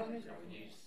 아, 나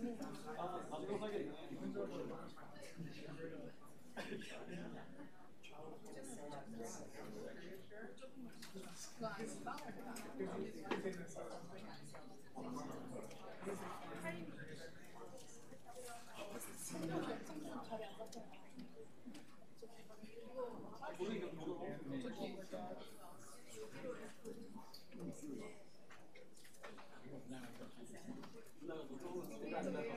중에 我说的。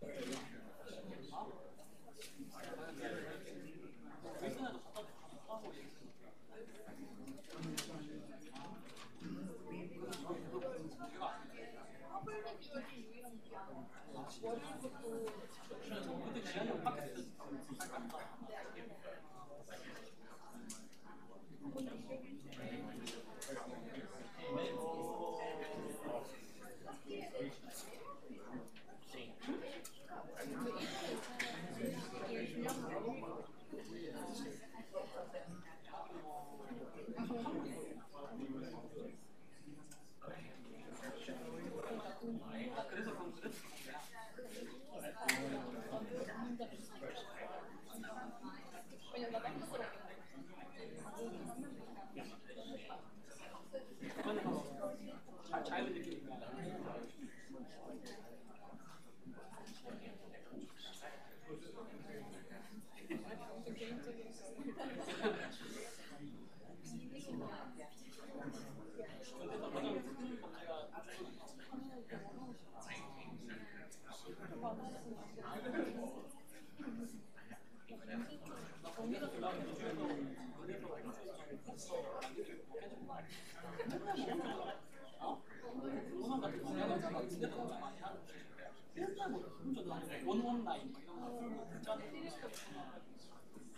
对。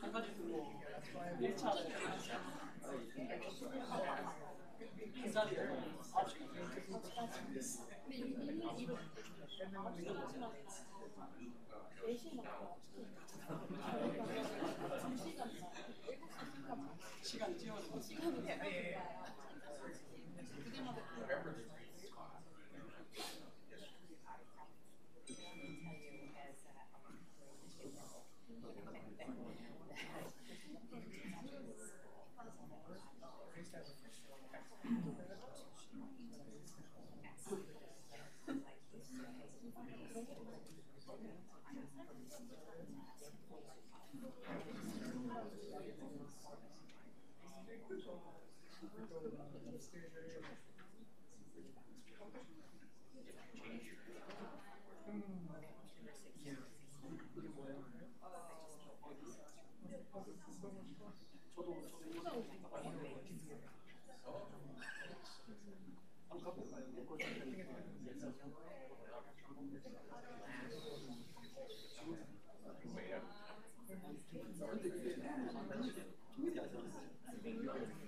한 가지 두고 1차를 긴장이 시간 이 찍어서 시간이 되요 그게 뭐 한번 가볼까요? 시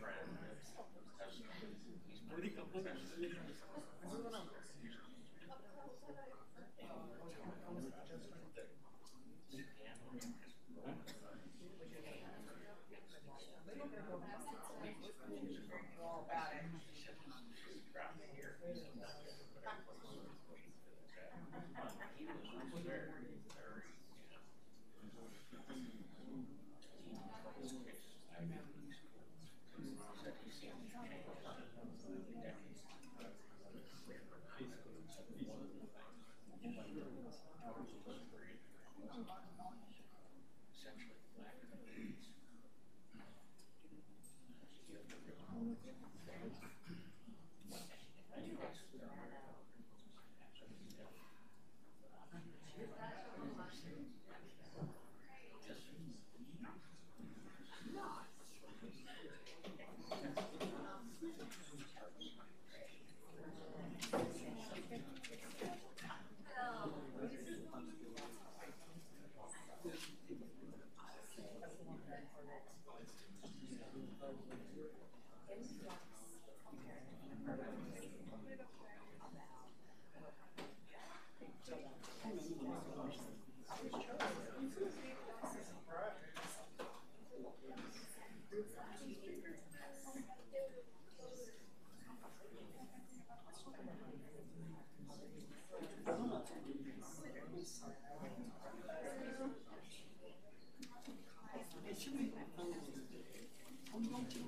Thank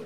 you.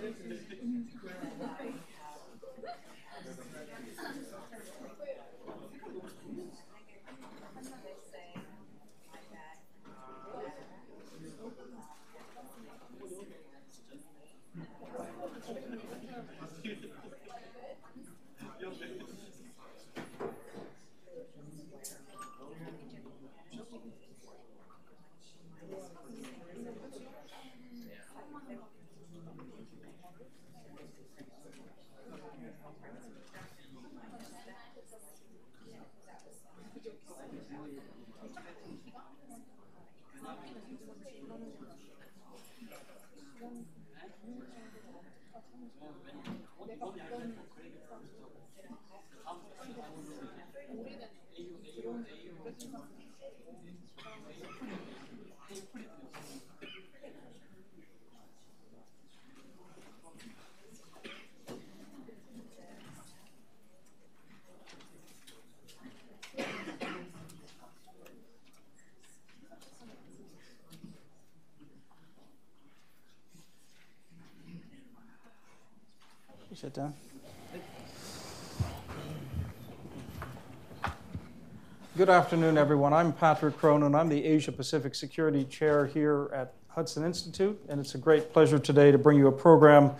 Good afternoon, everyone. I'm Patrick Cronin. I'm the Asia Pacific Security Chair here at Hudson Institute, and it's a great pleasure today to bring you a program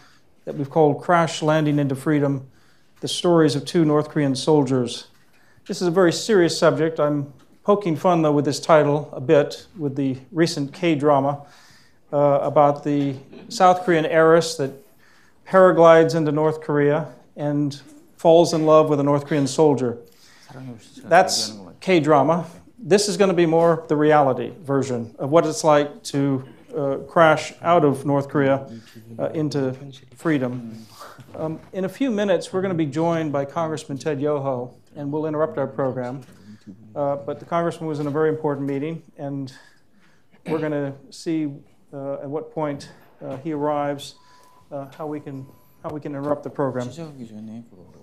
that we've called Crash Landing into Freedom The Stories of Two North Korean Soldiers. This is a very serious subject. I'm poking fun, though, with this title a bit with the recent K drama uh, about the South Korean heiress that paraglides into North Korea and falls in love with a North Korean soldier. That's K drama. This is going to be more the reality version of what it's like to uh, crash out of North Korea uh, into freedom. Um, in a few minutes, we're going to be joined by Congressman Ted Yoho, and we'll interrupt our program. Uh, but the congressman was in a very important meeting, and we're going to see uh, at what point uh, he arrives, uh, how we can how we can interrupt the program.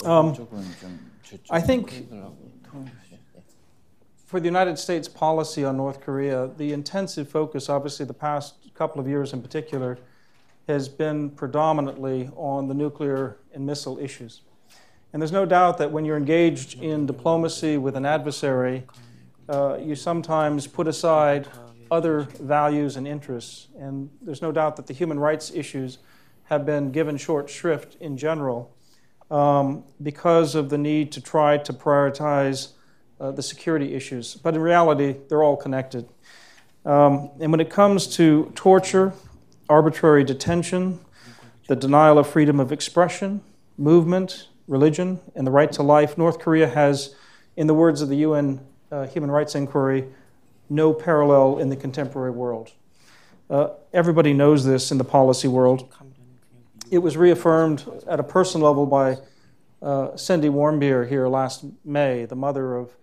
Um, I think for the United States policy on North Korea, the intensive focus, obviously, the past couple of years in particular, has been predominantly on the nuclear and missile issues. And there's no doubt that when you're engaged in diplomacy with an adversary, uh, you sometimes put aside other values and interests. And there's no doubt that the human rights issues have been given short shrift in general um, because of the need to try to prioritize uh, the security issues. But in reality, they're all connected. Um, and when it comes to torture, arbitrary detention, the denial of freedom of expression, movement, religion, and the right to life, North Korea has, in the words of the UN uh, Human Rights Inquiry, no parallel in the contemporary world. Uh, everybody knows this in the policy world. It was reaffirmed at a personal level by uh, Cindy Warmbier here last May, the mother of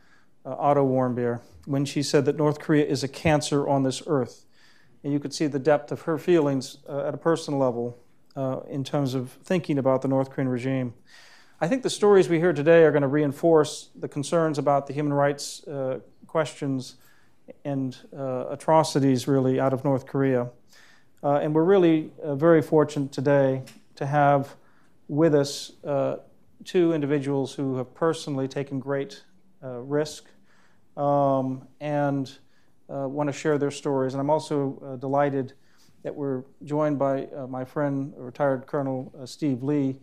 uh, Otto Warmbier, when she said that North Korea is a cancer on this earth. And you could see the depth of her feelings uh, at a personal level uh, in terms of thinking about the North Korean regime. I think the stories we hear today are going to reinforce the concerns about the human rights uh, questions and uh, atrocities, really, out of North Korea. Uh, and we're really uh, very fortunate today to have with us uh, two individuals who have personally taken great uh, risk um, and uh, want to share their stories. And I'm also uh, delighted that we're joined by my friend, retired Colonel Steve Lee,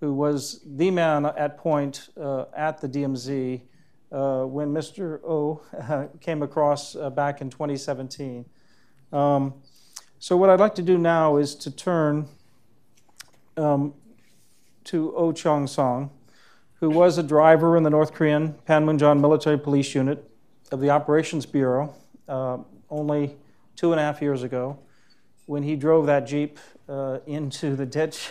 who was the man at point at the DMZ when Mr. O came across back in 2017. Um, so, what I'd like to do now is to turn um, to Oh Chung Song, who was a driver in the North Korean Panmunjom Military Police Unit of the Operations Bureau uh, only two and a half years ago when he drove that Jeep uh, into the ditch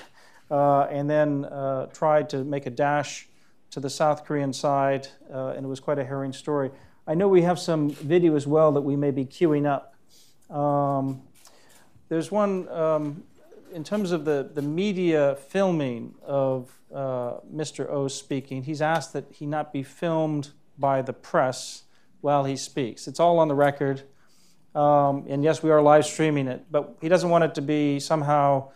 uh, and then uh, tried to make a dash to the South Korean side, uh, and it was quite a harrowing story. I know we have some video as well that we may be queuing up. Um, there's one um, in terms of the, the media filming of uh, Mr. O speaking, he's asked that he not be filmed by the press while he speaks. It's all on the record. Um, and yes, we are live streaming it, but he doesn't want it to be somehow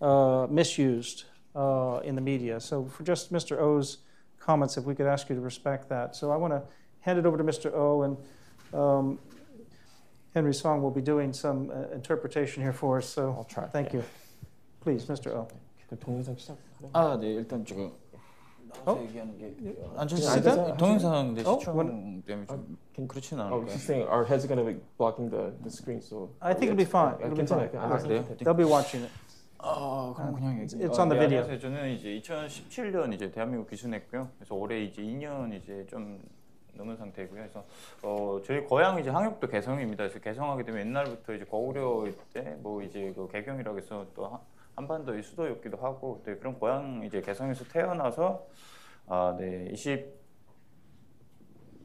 uh, misused uh, in the media. So, for just Mr. O's comments, if we could ask you to respect that. So, I want to hand it over to Mr. O, and um, Henry Song will be doing some uh, interpretation here for us. So, I'll try. thank you. Please, Mr. O. 그 동영상 시작. 아, 네, 일단 지금 나와서 어? 얘기하는 게 네, 앉으시니까 앉아서 동영상 근데 어? 시청 때문에 좀 can- 그렇지는 Oh, 않을까요? she's saying our heads are gonna be blocking the, the screen, so. I think it'll be fine. 아, It'll be 괜찮아요. fine. 아, 그래요? 네. They'll be watching it. 아, 그럼 그냥 It's- 얘기. it's on the 네, video. 안녕하세요. 저는 이제 2017년 이제 대한민국 귀순했고요. 그래서 올해 이제 2년 이제 좀 넘은 상태고요. 그래서 어 저희 고향이 이제 항역도 개성입니다. 그래서 개성하게 되면 옛날부터 이제 고구려 때 뭐 이제 그 개경이라고 해서 또 한- 한반도의 수도였기도 하고 네, 그런 고향 이제 개성에서 태어나서 아, 네,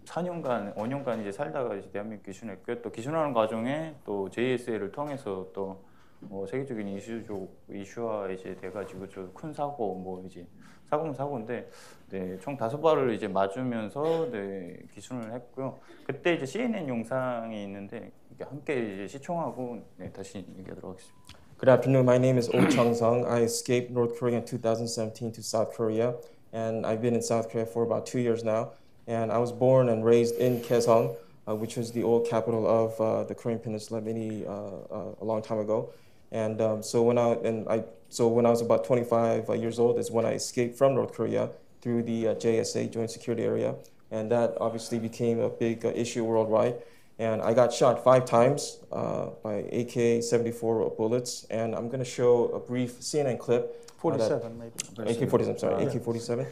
24년간, 5년간 이제 살다가 이제 대한민국 귀순했고요. 또 귀순하는 과정에 또 JSA를 통해서 또 뭐 세계적인 이슈적 이슈화 이제 돼가지고 저큰 사고 뭐 이제 사고는 사고인데 네, 총 다섯 발을 이제 맞으면서 네, 기순을 했고요. 그때 이제 CNN 영상이 있는데 함께 이제 시청하고 네, 다시 얘기하도록 하겠습니다. Good afternoon. My name is Oh Chung Sung. I escaped North Korea in 2017 to South Korea, and I've been in South Korea for about two years now. And I was born and raised in Kaesong, uh, which was the old capital of uh, the Korean Peninsula many uh, uh, a long time ago. And um, so when I and I so when I was about 25 uh, years old is when I escaped from North Korea through the uh, JSA Joint Security Area, and that obviously became a big uh, issue worldwide. And I got shot five times uh, by AK-74 bullets, and I'm going to show a brief CNN clip. uh, that- 47, maybe. AK-47, sorry, Yeah. AK-47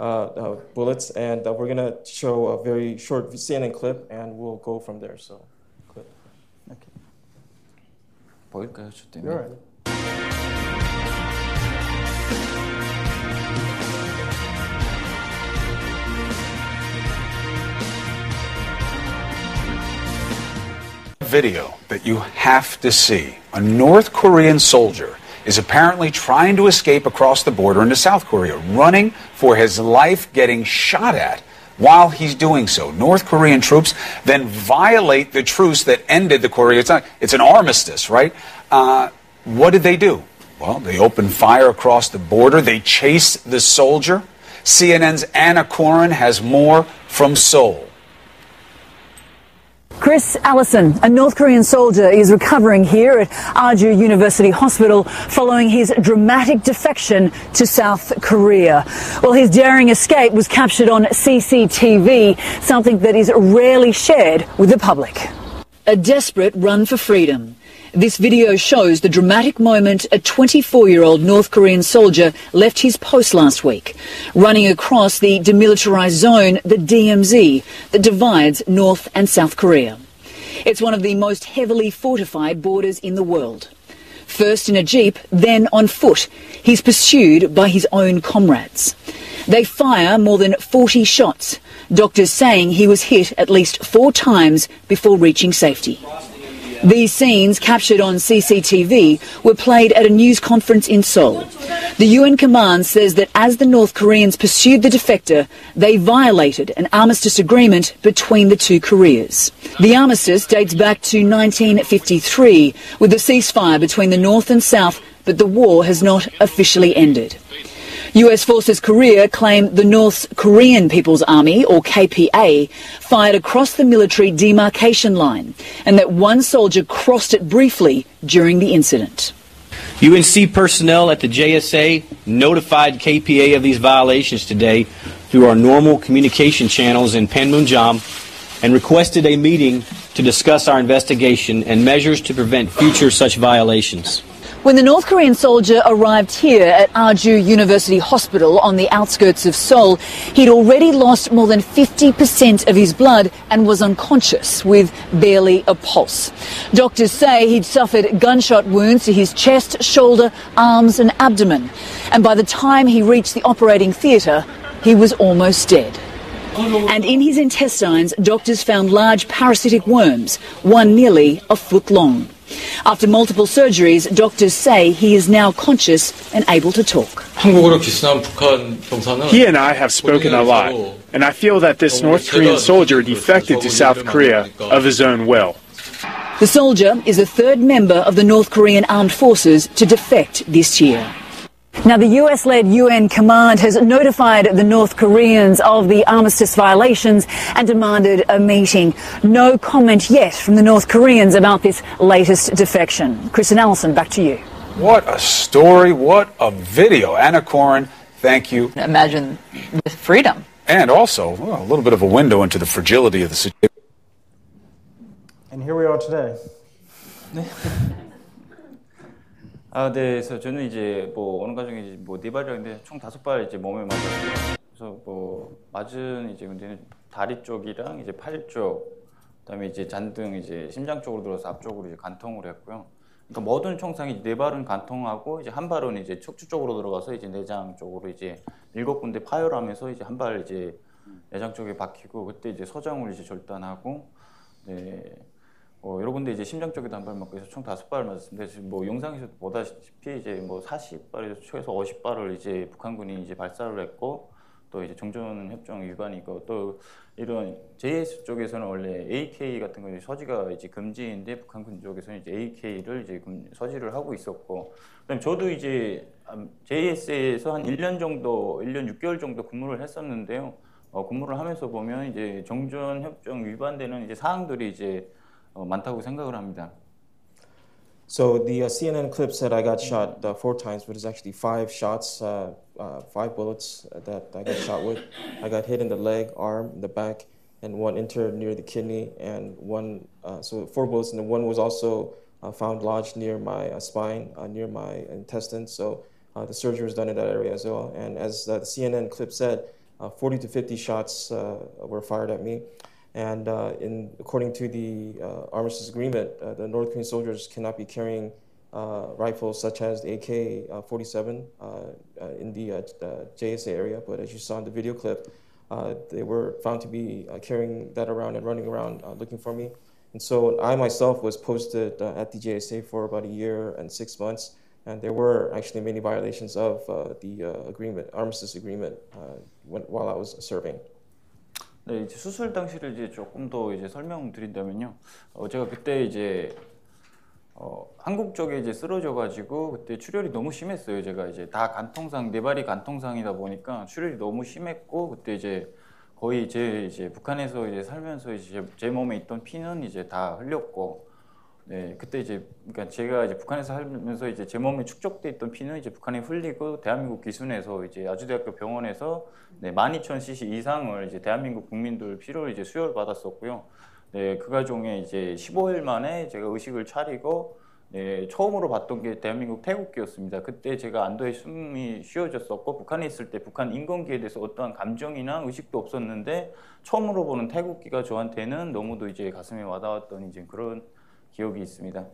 uh, uh, bullets, and uh, we're going to show a very short CNN clip, and we'll go from there. So, Polka, You're right. Video that you have to see. A North Korean soldier is apparently trying to escape across the border into South Korea, running for his life, getting shot at while he's doing so. North Korean troops then violate the truce that ended the Korea. It's, not, it's an armistice, right? Uh, what did they do? Well, they opened fire across the border. They chased the soldier. CNN's Anna Coren has more from Seoul. Chris Allison, a North Korean soldier, is recovering here at Ajou University Hospital following his dramatic defection to South Korea. Well, his daring escape was captured on CCTV, something that is rarely shared with the public. A desperate run for freedom. This video shows the dramatic moment a 24 year old North Korean soldier left his post last week, running across the demilitarized zone, the DMZ, that divides North and South Korea. It's one of the most heavily fortified borders in the world. First in a jeep, then on foot, he's pursued by his own comrades. They fire more than 40 shots, doctors saying he was hit at least four times before reaching safety. These scenes, captured on CCTV, were played at a news conference in Seoul. The UN command says that as the North Koreans pursued the defector, they violated an armistice agreement between the two Koreas. The armistice dates back to 1953, with a ceasefire between the North and South, but the war has not officially ended. US Forces Korea claim the North Korean People's Army, or KPA, fired across the military demarcation line and that one soldier crossed it briefly during the incident. UNC personnel at the JSA notified KPA of these violations today through our normal communication channels in Panmunjom and requested a meeting to discuss our investigation and measures to prevent future such violations. When the North Korean soldier arrived here at Ajou University Hospital on the outskirts of Seoul, he'd already lost more than 50% of his blood and was unconscious with barely a pulse. Doctors say he'd suffered gunshot wounds to his chest, shoulder, arms and abdomen. And by the time he reached the operating theatre, he was almost dead. And in his intestines, doctors found large parasitic worms, one nearly a foot long. After multiple surgeries, doctors say he is now conscious and able to talk. He and I have spoken a lot, and I feel that this North Korean soldier defected to South Korea of his own will. The soldier is the third member of the North Korean armed forces to defect this year. Now, the US led UN command has notified the North Koreans of the armistice violations and demanded a meeting. No comment yet from the North Koreans about this latest defection. Kristen Allison, back to you. What a story. What a video. Anna Coren, thank you. Imagine with freedom. And also well, a little bit of a window into the fragility of the situation. And here we are today. 아, 네. 그래서 저는 이제 뭐 어느 이제 뭐네 발이라는데 총 다섯 발 이제 몸에 맞았고요. 그래서 뭐 맞은 이제 문제는 다리 쪽이랑 이제 팔 쪽, 그다음에 이제 잔등 이제 심장 쪽으로 들어서 앞쪽으로 이제 간통을 했고요. 그러니까 모든 총상이 네 발은 간통하고 이제 한 발은 이제 척추 쪽으로 들어가서 이제 내장 쪽으로 이제 일곱 군데 파열하면서 이제 한 발 이제 내장 쪽에 박히고 그때 이제 서장을 이제 절단하고 네. 어, 여러 군데 이제 심장 쪽에도 한발 맞고 해서 총 다섯 발 맞았습니다. 지금 뭐 영상에서 보다시피 이제 뭐 40발에서 최소 50발을 이제 북한군이 이제 발사를 했고 또 이제 정전 협정 위반이고 또 이런 JS 쪽에서는 원래 AK 같은 거 서지가 이제 금지인데 북한군 쪽에서는 이제 AK를 이제 금- 서지를 하고 있었고 그다음 저도 이제 JS에서 한 1년 정도, 1년 6개월 정도 근무를 했었는데요. 어, 근무를 하면서 보면 이제 정전 협정 위반되는 이제 사항들이 이제 어, 많다고 생각을 합니다. So the uh, CNN clip said I got shot uh, four times, but it's actually five shots, uh, uh, five bullets that I got shot with. I got hit in the leg, arm, the back, and one entered near the kidney, and one, uh, so four bullets, and then one was also uh, found lodged near my uh, spine, uh, near my intestines. So uh, the surgery was done in that area as well. And as uh, the CNN clip said, uh, 40 to 50 shots uh, were fired at me. And uh, in, according to the uh, armistice agreement, uh, the North Korean soldiers cannot be carrying uh, rifles such as the AK-47 uh, uh, in the uh, JSA area. But as you saw in the video clip, they were found to be carrying that around and running around looking for me. And so I myself was posted at the JSA for about a year and six months. And there were actually many violations of the agreement, armistice agreement, when, while I was serving. 네, 이제 수술 당시를 이제 조금 더 이제 설명드린다면요. 어, 제가 그때 이제 어, 한국 쪽에 이제 쓰러져 가지고 그때 출혈이 너무 심했어요. 제가 이제 다 간통상 네 발이 간통상이다 보니까 출혈이 너무 심했고 그때 이제 거의 제 이제 북한에서 이제 살면서 이제 제 몸에 있던 피는 이제 다 흘렸고 네 그때 이제 그러니까 제가 이제 북한에서 살면서 이제 제 몸에 축적돼 있던 피는 이제 북한에 흘리고 대한민국 기순에서 이제 아주대학교 병원에서 네 12,000cc 이상을 이제 대한민국 국민들 피를 이제 수혈 받았었고요. 네, 그 과정에 이제 15일 만에 제가 의식을 차리고 네, 처음으로 봤던 게 대한민국 태국기였습니다. 그때 제가 안도의 숨이 쉬어졌었고 북한에 있을 때 북한 인건기에 대해서 어떠한 감정이나 의식도 없었는데 처음으로 보는 태국기가 저한테는 너무도 이제 가슴에 와닿았던 이제 그런 기억이 있습니다.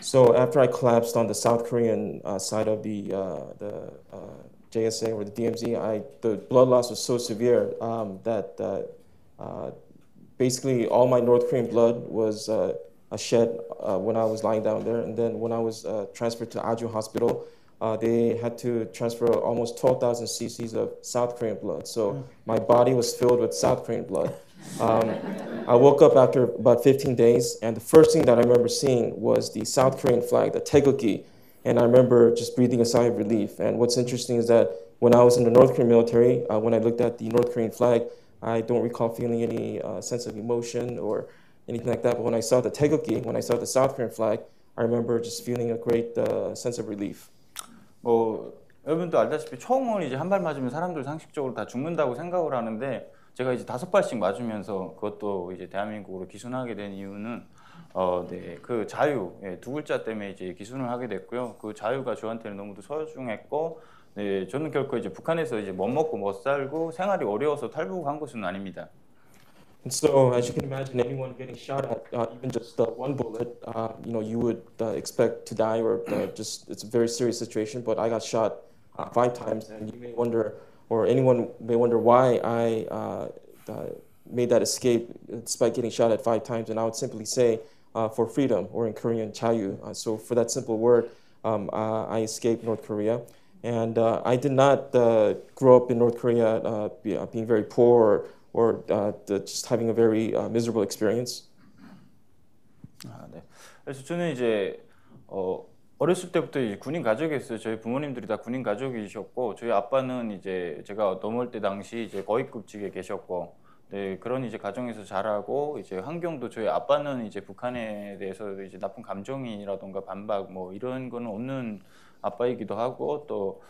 So after I collapsed on the South Korean uh, side of the uh, the uh, JSA or the DMZ, I the blood loss was so severe um, that uh, uh, basically all my North Korean blood was uh, shed when I was lying down there, and then when I was transferred to Ajou Hospital. they had to transfer almost 12,000 cc's of South Korean blood. So hmm. my body was filled with South Korean blood. Um, I woke up after about 15 days, and the first thing that I remember seeing was the South Korean flag, the Taegukgi. And I remember just breathing a sigh of relief. And what's interesting is that when I was in the North Korean military, uh, when I looked at the North Korean flag, I don't recall feeling any uh, sense of emotion or anything like that. But when I saw the Taegukgi, when I saw the South Korean flag, I remember just feeling a great uh, sense of relief. 뭐 여러분도 알다시피 총을 이제 한 발 맞으면 사람들 상식적으로 다 죽는다고 생각을 하는데 제가 이제 다섯 발씩 맞으면서 그것도 이제 대한민국으로 기순하게 된 이유는 어, 네, 그 자유 예, 두 글자 때문에 이제 기순을 하게 됐고요. 그 자유가 저한테는 너무도 소중했고 네, 저는 결코 이제 북한에서 이제 못 먹고 못 살고 생활이 어려워서 탈북한 것은 아닙니다. And so, as you can imagine, anyone getting shot at, uh, even just uh, one bullet, uh, you know, you would uh, expect to die or uh, just it's a very serious situation. But I got shot uh, five times, and you may wonder, or anyone may wonder, why I made that escape despite getting shot at five times. And I would simply say, for freedom, or in Korean, chayu. so, for that simple word, um, I escaped North Korea. And uh, I did not uh, grow up in North Korea uh, be, uh, being very poor or, or uh, just having a very uh, miserable experience. 아, 네. 그래서 저는 이제 어, 어렸을 때부터 군인 가족이었어요. 저희 부모님들이 다 군인 가족이셨고 저희 아빠는 이제 제가 넘을 때 당시 이제 거위급직에 계셨고 네, 그런 이제 가정에서 자라고 이제 환경도 저희 아빠는 이제 북한에 대해서 이제 나쁜 감정이라던가 반박 뭐 이런 거는 없는 아빠이기도 하고 또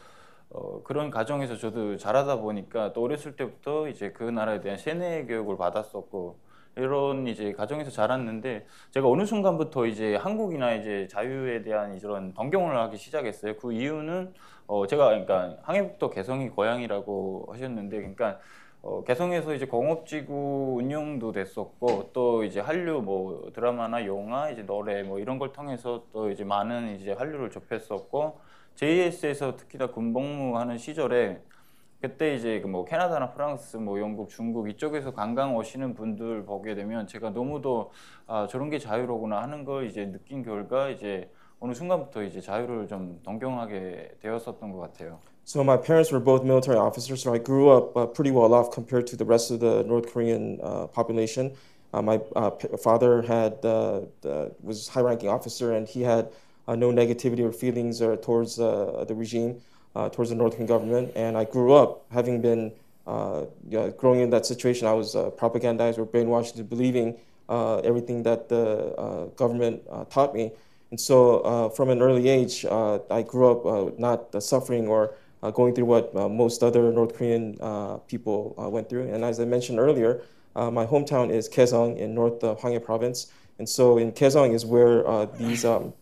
어, 그런 가정에서 저도 자라다 보니까 또 어렸을 때부터 이제 그 나라에 대한 세뇌 교육을 받았었고 이런 이제 가정에서 자랐는데 제가 어느 순간부터 이제 한국이나 이제 자유에 대한 이런 동경을 하기 시작했어요. 그 이유는 어 제가 그러니까 항해북도 개성이 고향이라고 하셨는데 그러니까 어, 개성에서 이제 공업지구 운영도 됐었고 또 이제 한류 뭐 드라마나 영화 이제 노래 뭐 이런 걸 통해서 또 이제 많은 이제 한류를 접했었고 JS에서 특히나 군복무 하는 시절에 그때 이제 그뭐 캐나다나 프랑스 뭐 영국 중국 이쪽에서 관광 오시는 분들 보게 되면 제가 너무도 아 저런 게 자유로구나 하는 걸 이제 느낀 결과 이제 어느 순간부터 이제 자유를 좀 동경하게 되었었던 것 같아요. So my parents were both military officers, so I grew up uh, pretty well off compared to the rest of the North Korean uh, population. Uh, my uh, father had uh, was high-ranking officer, and he had uh, no negativity or feelings towards the regime, Uh, towards the North Korean government. And I grew up having been uh, yeah, growing in that situation. I was uh, propagandized or brainwashed into believing everything that the government taught me. And so, from an early age, I grew up not suffering or uh, going through what uh, most other North Korean uh, people went through. And as I mentioned earlier, my hometown is Kaesong in North Hwanghae province. And so in Kaesong is where these um,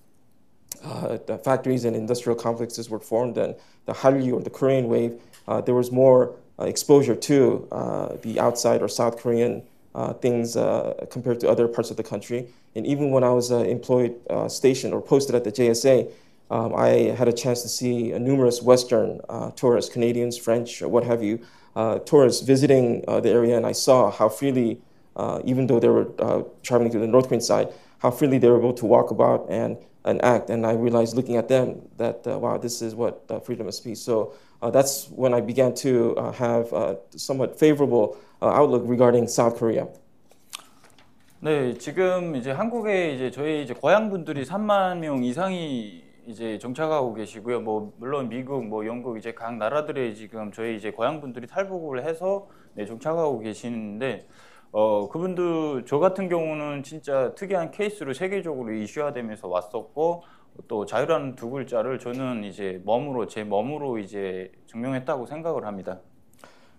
the factories and industrial complexes were formed. And the Hallyu or the Korean wave, there was more exposure to the outside or South Korean uh, things uh, compared to other parts of the country. And even when I was uh, employed, stationed, or posted at the JSA, um, I had a chance to see numerous Western uh, tourists, Canadians, French, or what have you, uh, tourists visiting uh, the area, and I saw how freely, uh, even though they were uh, traveling to the North Korean side, how freely they were able to walk about and, and act. And I realized looking at them that, wow, this is what freedom of speech. So that's when I began to have a somewhat favorable outlook regarding South Korea. 네, 지금 이제 한국에 이제 저희 이제 고향 분들이 3만 명 이상이 이제 정착하고 계시고요. 뭐 물론 미국, 뭐 영국 이제 각 나라들의 지금 저희 이제 고향 분들이 탈북을 해서 네, 정착하고 계시는데 어 그분들 저 같은 경우는 진짜 특이한 케이스로 세계적으로 이슈화되면서 왔었고 또 자유라는 두 글자를 저는 이제 몸으로 제 몸으로 이제 증명했다고 생각을 합니다.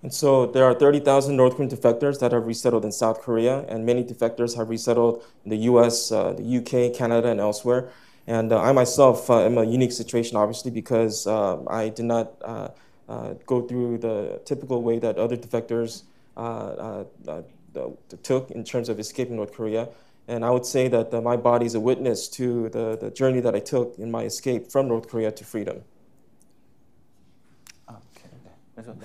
And so there are 30,000 North Korean defectors that have resettled in South Korea, and many defectors have resettled in the US, uh, the UK, Canada, and elsewhere. And uh, I myself uh, am a unique situation, obviously, because uh, I did not uh, uh, go through the typical way that other defectors took in terms of escaping North Korea. And I would say that my body is a witness to the, the journey that I took in my escape from North Korea to freedom. 그래서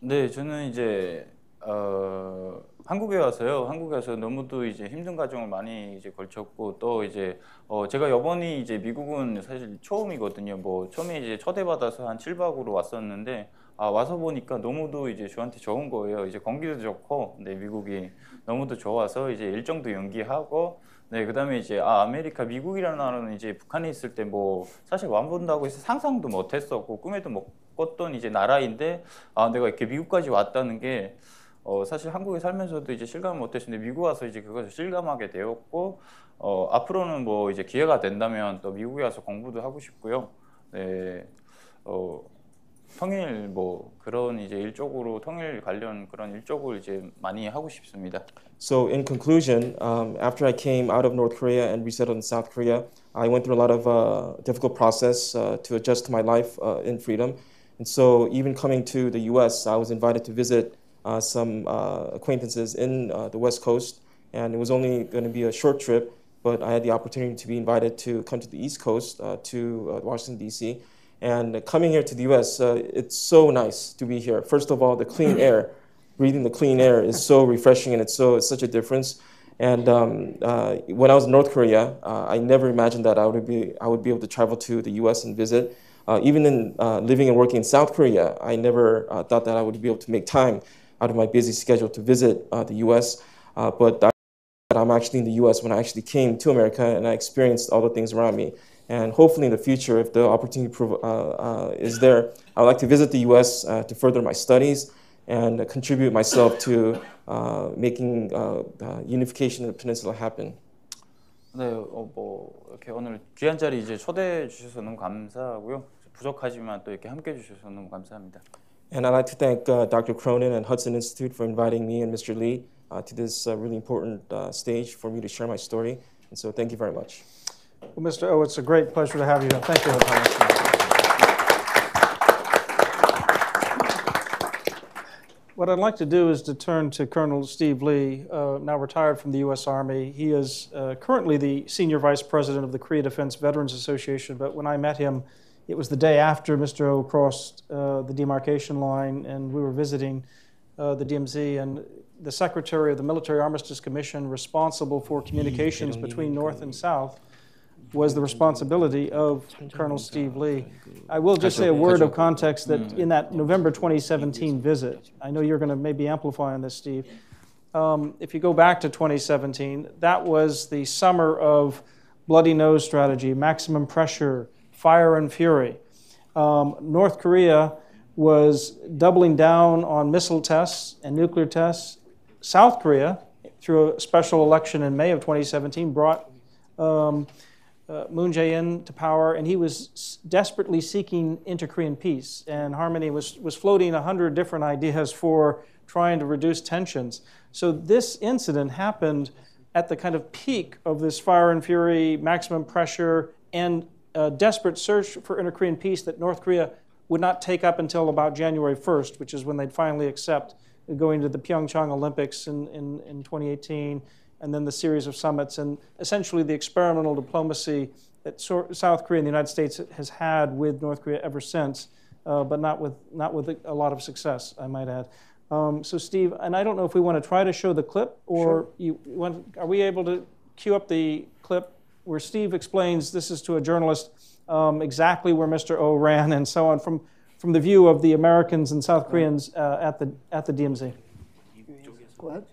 네, 저는 이제 어, 한국에 와서요. 한국에 와서 너무도 이제 힘든 과정을 많이 이제 걸쳤고 또 이제 어, 제가 여번이 이제 미국은 사실 처음이거든요. 뭐 처음에 이제 초대받아서 한 7박으로 왔었는데 아, 와서 보니까 너무도 이제 저한테 좋은 거예요. 이제 공기도 좋고, 네, 미국이 너무도 좋아서 이제 일정도 연기하고, 네, 그 다음에 이제, 아, 아메리카, 미국이라는 나라는 이제 북한에 있을 때 뭐, 사실 완본다고 해서 상상도 못 했었고, 꿈에도 못 꿨던 이제 나라인데 아 내가 이렇게 미국까지 왔다는 게 어, 사실 한국에 살면서도 이제 실감을 못 했는데 미국 와서 이제 그것을 실감하게 되었고 어, 앞으로는 뭐 이제 기회가 된다면 또 미국에 와서 공부도 하고 싶고요. 네, 어, 통일 뭐 그런 이제 일적으로 통일 관련 그런 일적을 이제 많이 하고 싶습니다. So in conclusion, um, after I came out of North Korea and resettled in South Korea, I went through a lot of uh, difficult process uh, to adjust to my life uh, in freedom. And so, even coming to the US, I was invited to visit uh, some uh, acquaintances in uh, the West Coast. And it was only going to be a short trip, but I had the opportunity to be invited to come to the East Coast, uh, to uh, Washington, D.C. And coming here to the US, uh, it's so nice to be here. First of all, the clean air, breathing the clean air is so refreshing and it's, so, it's such a difference. And um, when I was in North Korea, I never imagined that I would, be, I would be able to travel to the US and visit. Uh, even in uh, living and working in South Korea, I never uh, thought that I would be able to make time out of my busy schedule to visit uh, the US. Uh, but I'm actually in the US when I actually came to America and I experienced all the things around me. And hopefully in the future, if the opportunity uh, is there, I would like to visit the US to further my studies and contribute myself to making unification of the peninsula happen. 네, 어, 뭐 이렇게 오늘 귀한 자리 이제 초대해 주셔서 너무 감사하고요. 부족하지만 또 이렇게 함께 해주셔서 너무 감사합니다. And I'd like to thank uh, Dr. Cronin and Hudson Institute for inviting me and Mr. Lee uh, to this uh, really important uh, stage for me to share my story. And so thank you very much. Well, Mr. O, it's a great pleasure to have you. Thank you. What I'd like to do is to turn to Colonel Steve Lee, uh, now retired from the U.S. Army. He is uh, currently the Senior Vice President of the Korea Defense Veterans Association, but when I met him, it was the day after Mr. O crossed uh, the demarcation line, and we were visiting uh, the DMZ, and the Secretary of the Military Armistice Commission, responsible for communications between North and South, was the responsibility of Colonel Steve Lee. I will just say a word of context that in that November 2017 visit, I know you're going to maybe amplify on this, Steve. Um, if you go back to 2017, that was the summer of bloody nose strategy, maximum pressure, fire and fury. Um, North Korea was doubling down on missile tests and nuclear tests. South Korea, through a special election in May of 2017, brought um, uh, Moon Jae-in to power, and he was desperately seeking inter-Korean peace and harmony. was was floating a hundred different ideas for trying to reduce tensions. So this incident happened at the kind of peak of this fire and fury, maximum pressure, and a desperate search for inter-Korean peace that North Korea would not take up until about January 1st, which is when they'd finally accept going to the Pyeongchang Olympics in, in, in 2018 and then the series of summits, and essentially the experimental diplomacy that South Korea and the United States has had with North Korea ever since, uh, but not with, not with a, a, lot of success, I might add. Um, so, Steve, and I don't know if we want to try to show the clip, or sure. you want, are we able to cue up the clip where Steve explains this is to a journalist um, exactly where Mr. O ran and so on from, from the view of the Americans and South Koreans uh, at, the, at the DMZ. Go ahead.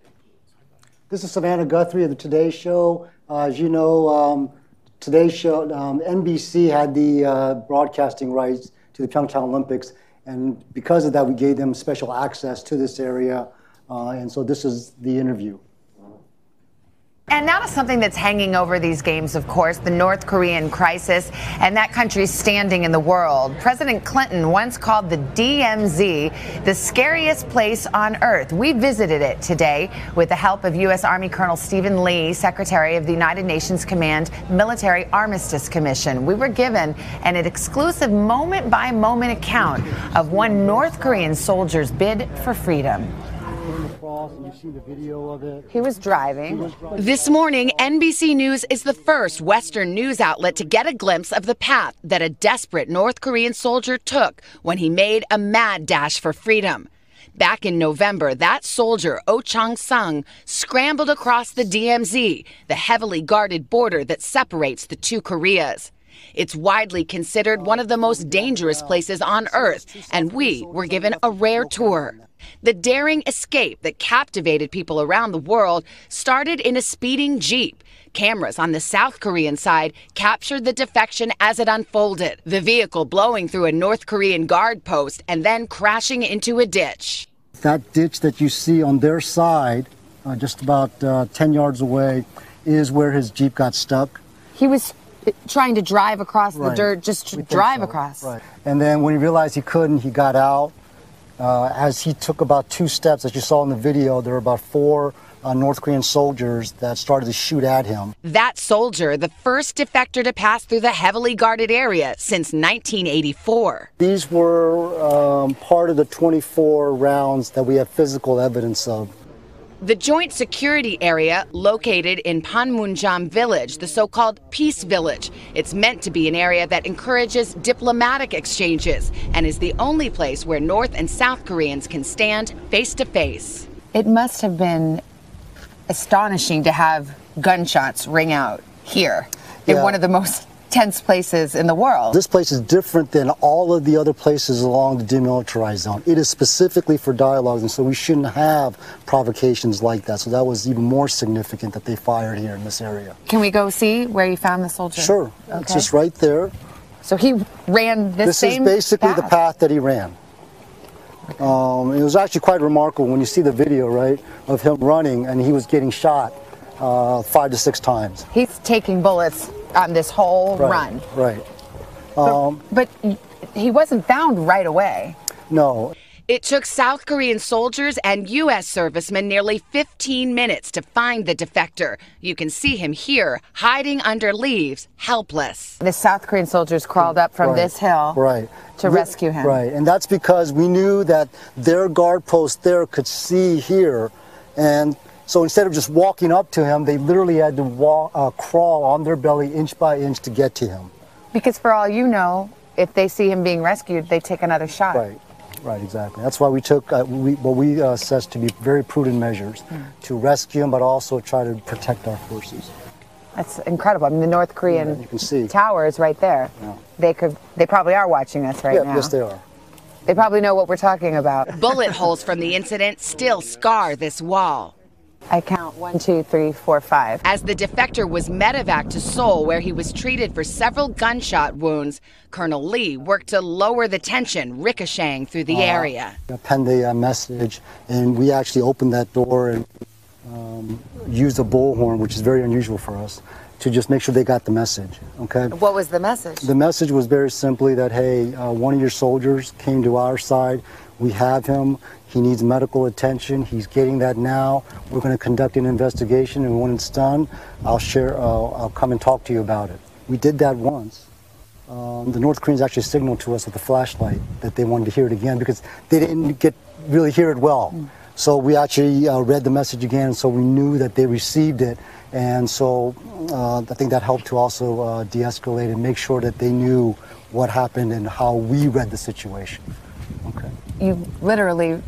This is Savannah Guthrie of the Today Show. Uh, as you know, um, Today Show, um, NBC had the uh, broadcasting rights to the Pyeongchang Olympics, and because of that, we gave them special access to this area. Uh, and so this is the interview. And now to something that's hanging over these games, of course, the North Korean crisis and that country's standing in the world. President Clinton once called the DMZ the scariest place on earth. We visited it today with the help of U.S. Army Colonel Stephen Lee, Secretary of the United Nations Command Military Armistice Commission. We were given an exclusive moment by moment account of one North Korean soldier's bid for freedom across and you see the video of it. He was driving. He was driving. This morning, NBC News is the first Western news outlet to get a glimpse of the path that a desperate North Korean soldier took when he made a mad dash for freedom. Back in November, that soldier, Oh Chang Sung, scrambled across the DMZ, the heavily guarded border that separates the two Koreas. It's widely considered one of the most dangerous places on earth, and we were given a rare tour. The daring escape that captivated people around the world started in a speeding Jeep. Cameras on the South Korean side captured the defection as it unfolded, the vehicle blowing through a North Korean guard post and then crashing into a ditch. That ditch that you see on their side, uh, just about uh, 10 yards away, is where his Jeep got stuck. He was uh, trying to drive across right. the dirt, just to drive so. across. Right. And then when he realized he couldn't, he got out uh, as he took about two steps, as you saw in the video, there were about four uh, North Korean soldiers that started to shoot at him. That soldier, the first defector to pass through the heavily guarded area since 1984. These were um, part of the 24 rounds that we have physical evidence of. The joint security area located in Panmunjom village, the so-called peace village. It's meant to be an area that encourages diplomatic exchanges and is the only place where North and South Koreans can stand face to face. It must have been astonishing to have gunshots ring out here in one of the most tense places in the world. This place is different than all of the other places along the demilitarized zone. It is specifically for dialogue, and so we shouldn't have provocations like that. So that was even more significant that they fired here in this area. Can we go see where you found the soldier? Sure. Okay. It's just right there. So he ran this, this same This is basically path. the path that he ran. Um, it was actually quite remarkable when you see the video, right, of him running and he was getting shot uh, five to six times. He's taking bullets on this whole right, run. Right. Um, but, but he wasn't found right away. No. It took South Korean soldiers and U.S. servicemen nearly 15 minutes to find the defector. You can see him here, hiding under leaves, helpless. The South Korean soldiers crawled up from right. this hill right. to rescue him. Right, and that's because we knew that their guard post there could see here, and so instead of just walking up to him, they literally had to walk, uh, crawl on their belly inch by inch to get to him. Because for all you know, if they see him being rescued, they take another shot. Right, right, exactly. That's why we took uh, we, what we uh, assessed to be very prudent measures mm. to rescue him, but also try to protect our forces. That's incredible. I mean, the North Korean yeah, you can see. tower is right there. Yeah. They could, they probably are watching us right yeah, now. Yes, they are. They probably know what we're talking about. Bullet holes from the incident still scar this wall. I count one, two, three, four, five. As the defector was medevac to Seoul, where he was treated for several gunshot wounds, Colonel Lee worked to lower the tension ricocheting through the uh, area. Append a uh, message, and we actually opened that door and um, used a bullhorn, which is very unusual for us, to just make sure they got the message. Okay. What was the message? The message was very simply that hey, uh, one of your soldiers came to our side. We have him. He needs medical attention. He's getting that now. We're going to conduct an investigation, and when it's done, I'll share. Uh, I'll come and talk to you about it. We did that once. Um, the North Koreans actually signaled to us with a flashlight that they wanted to hear it again because they didn't get really hear it well. So we actually uh, read the message again, so we knew that they received it. And so uh, I think that helped to also uh, de escalate and make sure that they knew what happened and how we read the situation. Okay. You literally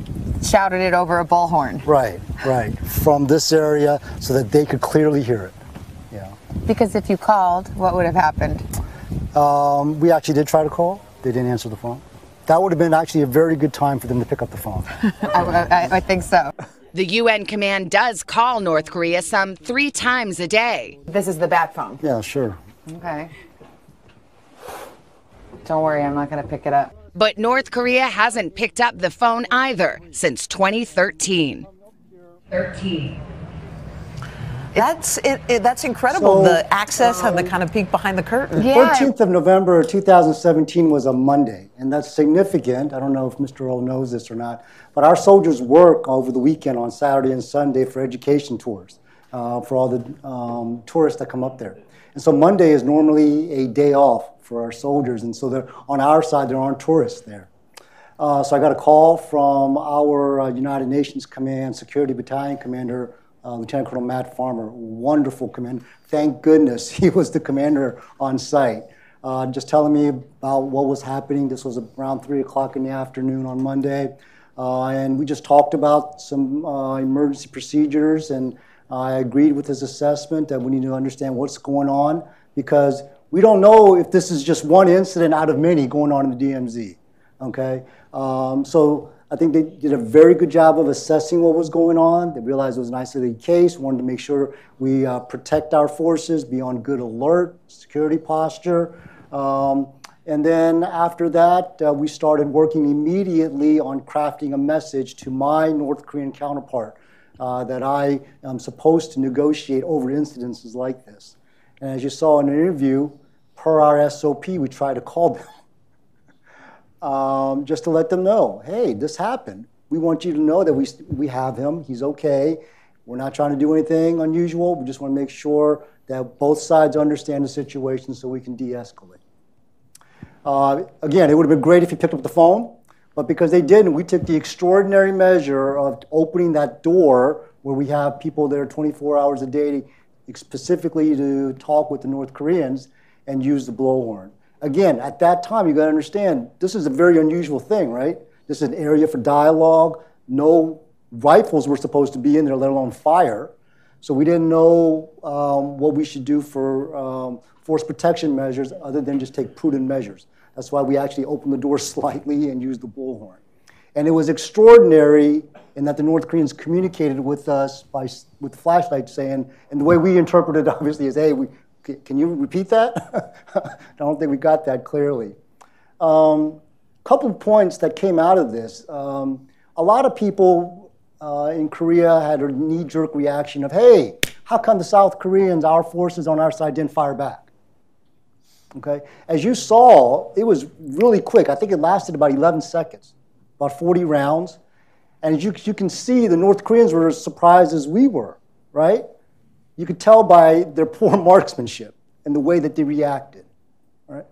shouted it over a bullhorn. Right, right. From this area so that they could clearly hear it. Yeah. Because if you called, what would have happened? Um, we actually did try to call. They didn't answer the phone. That would have been actually a very good time for them to pick up the phone. I, I, I think so. The UN command does call North Korea some three times a day. This is the bat phone. Yeah, sure. Okay. Don't worry, I'm not going to pick it up. But North Korea hasn't picked up the phone either since 2013. 13. That's it, it, that's incredible. So, the access and the kind of peek behind the curtain. The 13th of November 2017 was a Monday, and that's significant. I don't know if Mr. Earl knows this or not, but our soldiers work over the weekend on Saturday and Sunday for education tours uh, for all the um, tourists that come up there. And so Monday is normally a day off for our soldiers, and so they're, on our side, there aren't tourists there. Uh, so I got a call from our uh, United Nations Command Security Battalion Commander, uh, Lieutenant Colonel Matt Farmer, wonderful commander. Thank goodness he was the commander on site. Uh, just telling me about what was happening. This was around 3 o'clock in the afternoon on Monday. Uh, and we just talked about some uh, emergency procedures, and I agreed with his assessment that we need to understand what's going on because we don't know if this is just one incident out of many going on in the DMZ. Okay? Um, so I think they did a very good job of assessing what was going on. They realized it was an isolated case, wanted to make sure we uh, protect our forces, be on good alert, security posture. Um, and then after that, uh, we started working immediately on crafting a message to my North Korean counterpart uh, that I am supposed to negotiate over incidences like this. And as you saw in an interview, per our SOP, we try to call them um, just to let them know, hey, this happened. We want you to know that we, we have him. He's okay. We're not trying to do anything unusual. We just want to make sure that both sides understand the situation so we can de escalate. Uh, again, it would have been great if you picked up the phone, but because they didn't, we took the extraordinary measure of opening that door where we have people there 24 hours a day specifically to talk with the North Koreans and use the blowhorn. Again, at that time, you got to understand this is a very unusual thing, right? This is an area for dialogue. No rifles were supposed to be in there, let alone fire. So we didn't know um, what we should do for um, force protection measures other than just take prudent measures. That's why we actually opened the door slightly and used the bullhorn. And it was extraordinary in that the North Koreans communicated with us by, with flashlights saying, and the way we interpreted obviously is, hey, we, can you repeat that? I don't think we got that clearly. A um, couple of points that came out of this. Um, a lot of people uh, in Korea had a knee jerk reaction of, hey, how come the South Koreans, our forces on our side, didn't fire back? Okay? As you saw, it was really quick. I think it lasted about 11 seconds, about 40 rounds. And as you, you can see, the North Koreans were as surprised as we were, right? You could tell by their poor marksmanship and the way that they reacted. Right?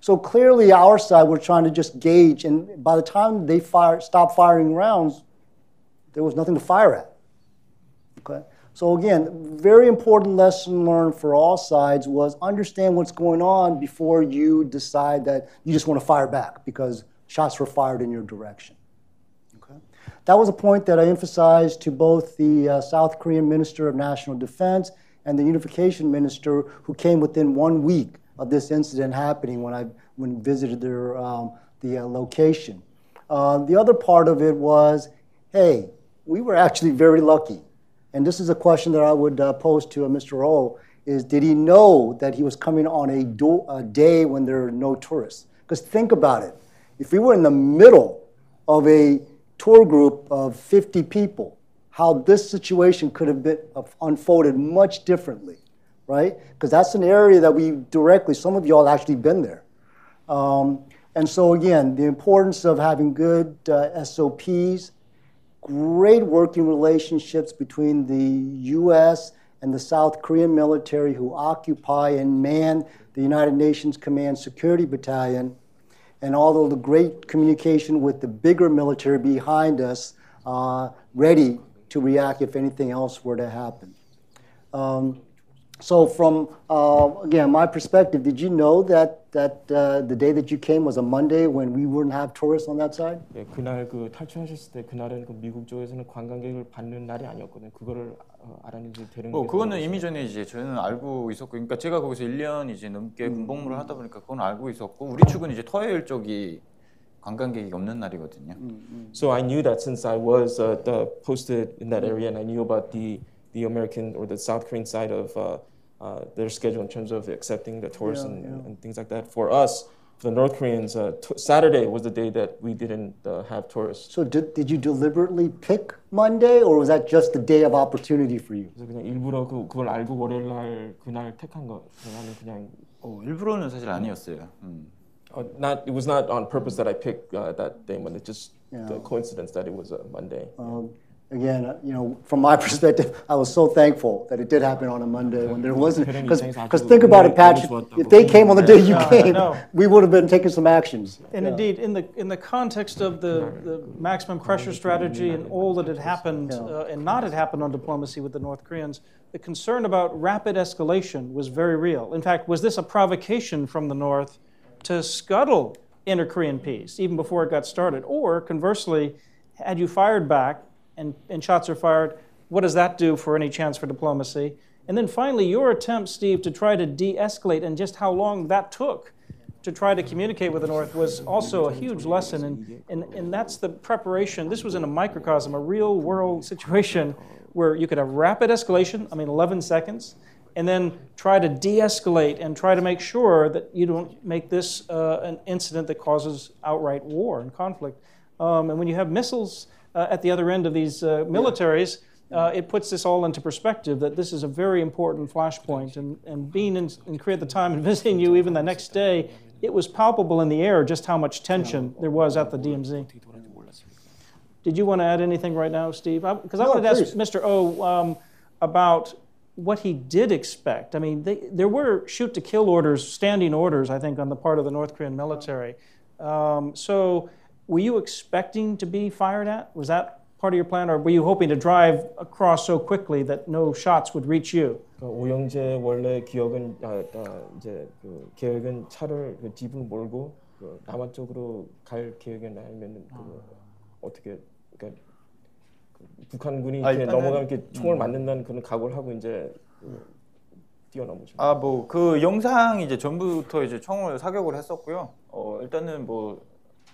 So clearly, our side, we're trying to just gauge, and by the time they fire, stopped firing rounds, there was nothing to fire at. Okay? So again, very important lesson learned for all sides was understand what's going on before you decide that you just want to fire back because shots were fired in your direction. Okay? That was a point that I emphasized to both the uh, South Korean Minister of National Defense and the Unification Minister who came within one week of this incident happening when I when visited their, um, the uh, location. Uh, the other part of it was, hey, we were actually very lucky and this is a question that I would uh, pose to uh, Mr. O, is did he know that he was coming on a, do- a day when there are no tourists? Because think about it. If we were in the middle of a tour group of 50 people, how this situation could have been uh, unfolded much differently, right? Because that's an area that we directly, some of y'all actually been there. Um, and so again, the importance of having good uh, SOPs, great working relationships between the U.S. and the South Korean military who occupy and man the United Nations Command Security Battalion, and although the great communication with the bigger military behind us, uh, ready to react if anything else were to happen. Um, so from uh, again my perspective, did you know that that uh, the day that you came was a Monday when we wouldn't have tourists on that side? 예, 그날 그 탈출하셨을 때 그날은 그 미국 쪽에서는 관광객을 받는 날이 아니었거든요. 그거를 어, 알았는지 되는 뭐게 그거는 이미 전에 이제 저는 알고 있었고, 그러니까 제가 거기서 1년 이제 넘게 군복무를 하다 보니까 그건 알고 있었고, 우리 측은 이제 토요일 쪽이 관광객이 없는 날이거든요. So I knew that since I was uh, the posted in that area, and I knew about the the American or the South Korean side of uh, uh, their schedule in terms of accepting the tourists Yeah, and, yeah. and things like that. For us, for the North Koreans, uh, t- Saturday was the day that we didn't uh, have tourists. So did, did you deliberately pick Monday, or was that just the day of opportunity for you? 그래서 그냥 일부러 그, 그걸 알고 월요일 날 그날 택한 거. 나는 그냥 어, 일부러는 사실 아니었어요. 음. uh, not it was not on purpose that I picked uh, that day, but it's just Yeah. the coincidence that it was a Monday. Um, again, uh, you know, from my perspective, I was so thankful that it did happen on a Monday when there wasn't. Because think about it, Patrick. If they came on the day you came, we would have been taking some actions. And Yeah. indeed, in the in the context of the, the maximum pressure strategy and all that had happened uh, and not had happened on diplomacy with the North Koreans, the concern about rapid escalation was very real. In fact, was this a provocation from the North to scuttle inter Korean peace even before it got started? Or conversely, had you fired back and, and shots are fired, what does that do for any chance for diplomacy? And then finally, your attempt, Steve, to try to de escalate and just how long that took to try to communicate with the North was also a huge lesson. And, and, and that's the preparation. This was in a microcosm, a real world situation where you could have rapid escalation, I mean, 11 seconds, and then try to de escalate and try to make sure that you don't make this uh, an incident that causes outright war and conflict. Um, and when you have missiles at the other end of these uh, militaries, uh, it puts this all into perspective that this is a very important flashpoint. And, and being in, in Korea at the time and visiting you even the next day, it was palpable in the air just how much tension there was at the DMZ. Did you want to add anything right now, Steve? Because I, No, wanted to ask. Mr. O um, about what he did expect. I mean, they, there were shoot to kill orders, standing orders, I think, on the part of the North Korean military. Um, so, were you expecting to be fired at? Was that part of your plan, or were you hoping to drive across so quickly that no shots would reach you? 그 오영재 원래 기억은 아, 아, 이제 그 계획은 차를 그 집을 몰고 그 남한 쪽으로 갈 계획은 아니면 그 어떻게 그러니까 그 북한군이 아, 이렇게 일단은- 넘어가면 이렇게 총을 음. 맞는다는 그런 각오를 하고 이제 그 뛰어넘으죠. 아, 뭐 그 영상 이제 전부터 이제 총을 사격을 했었고요. 어, 일단은 뭐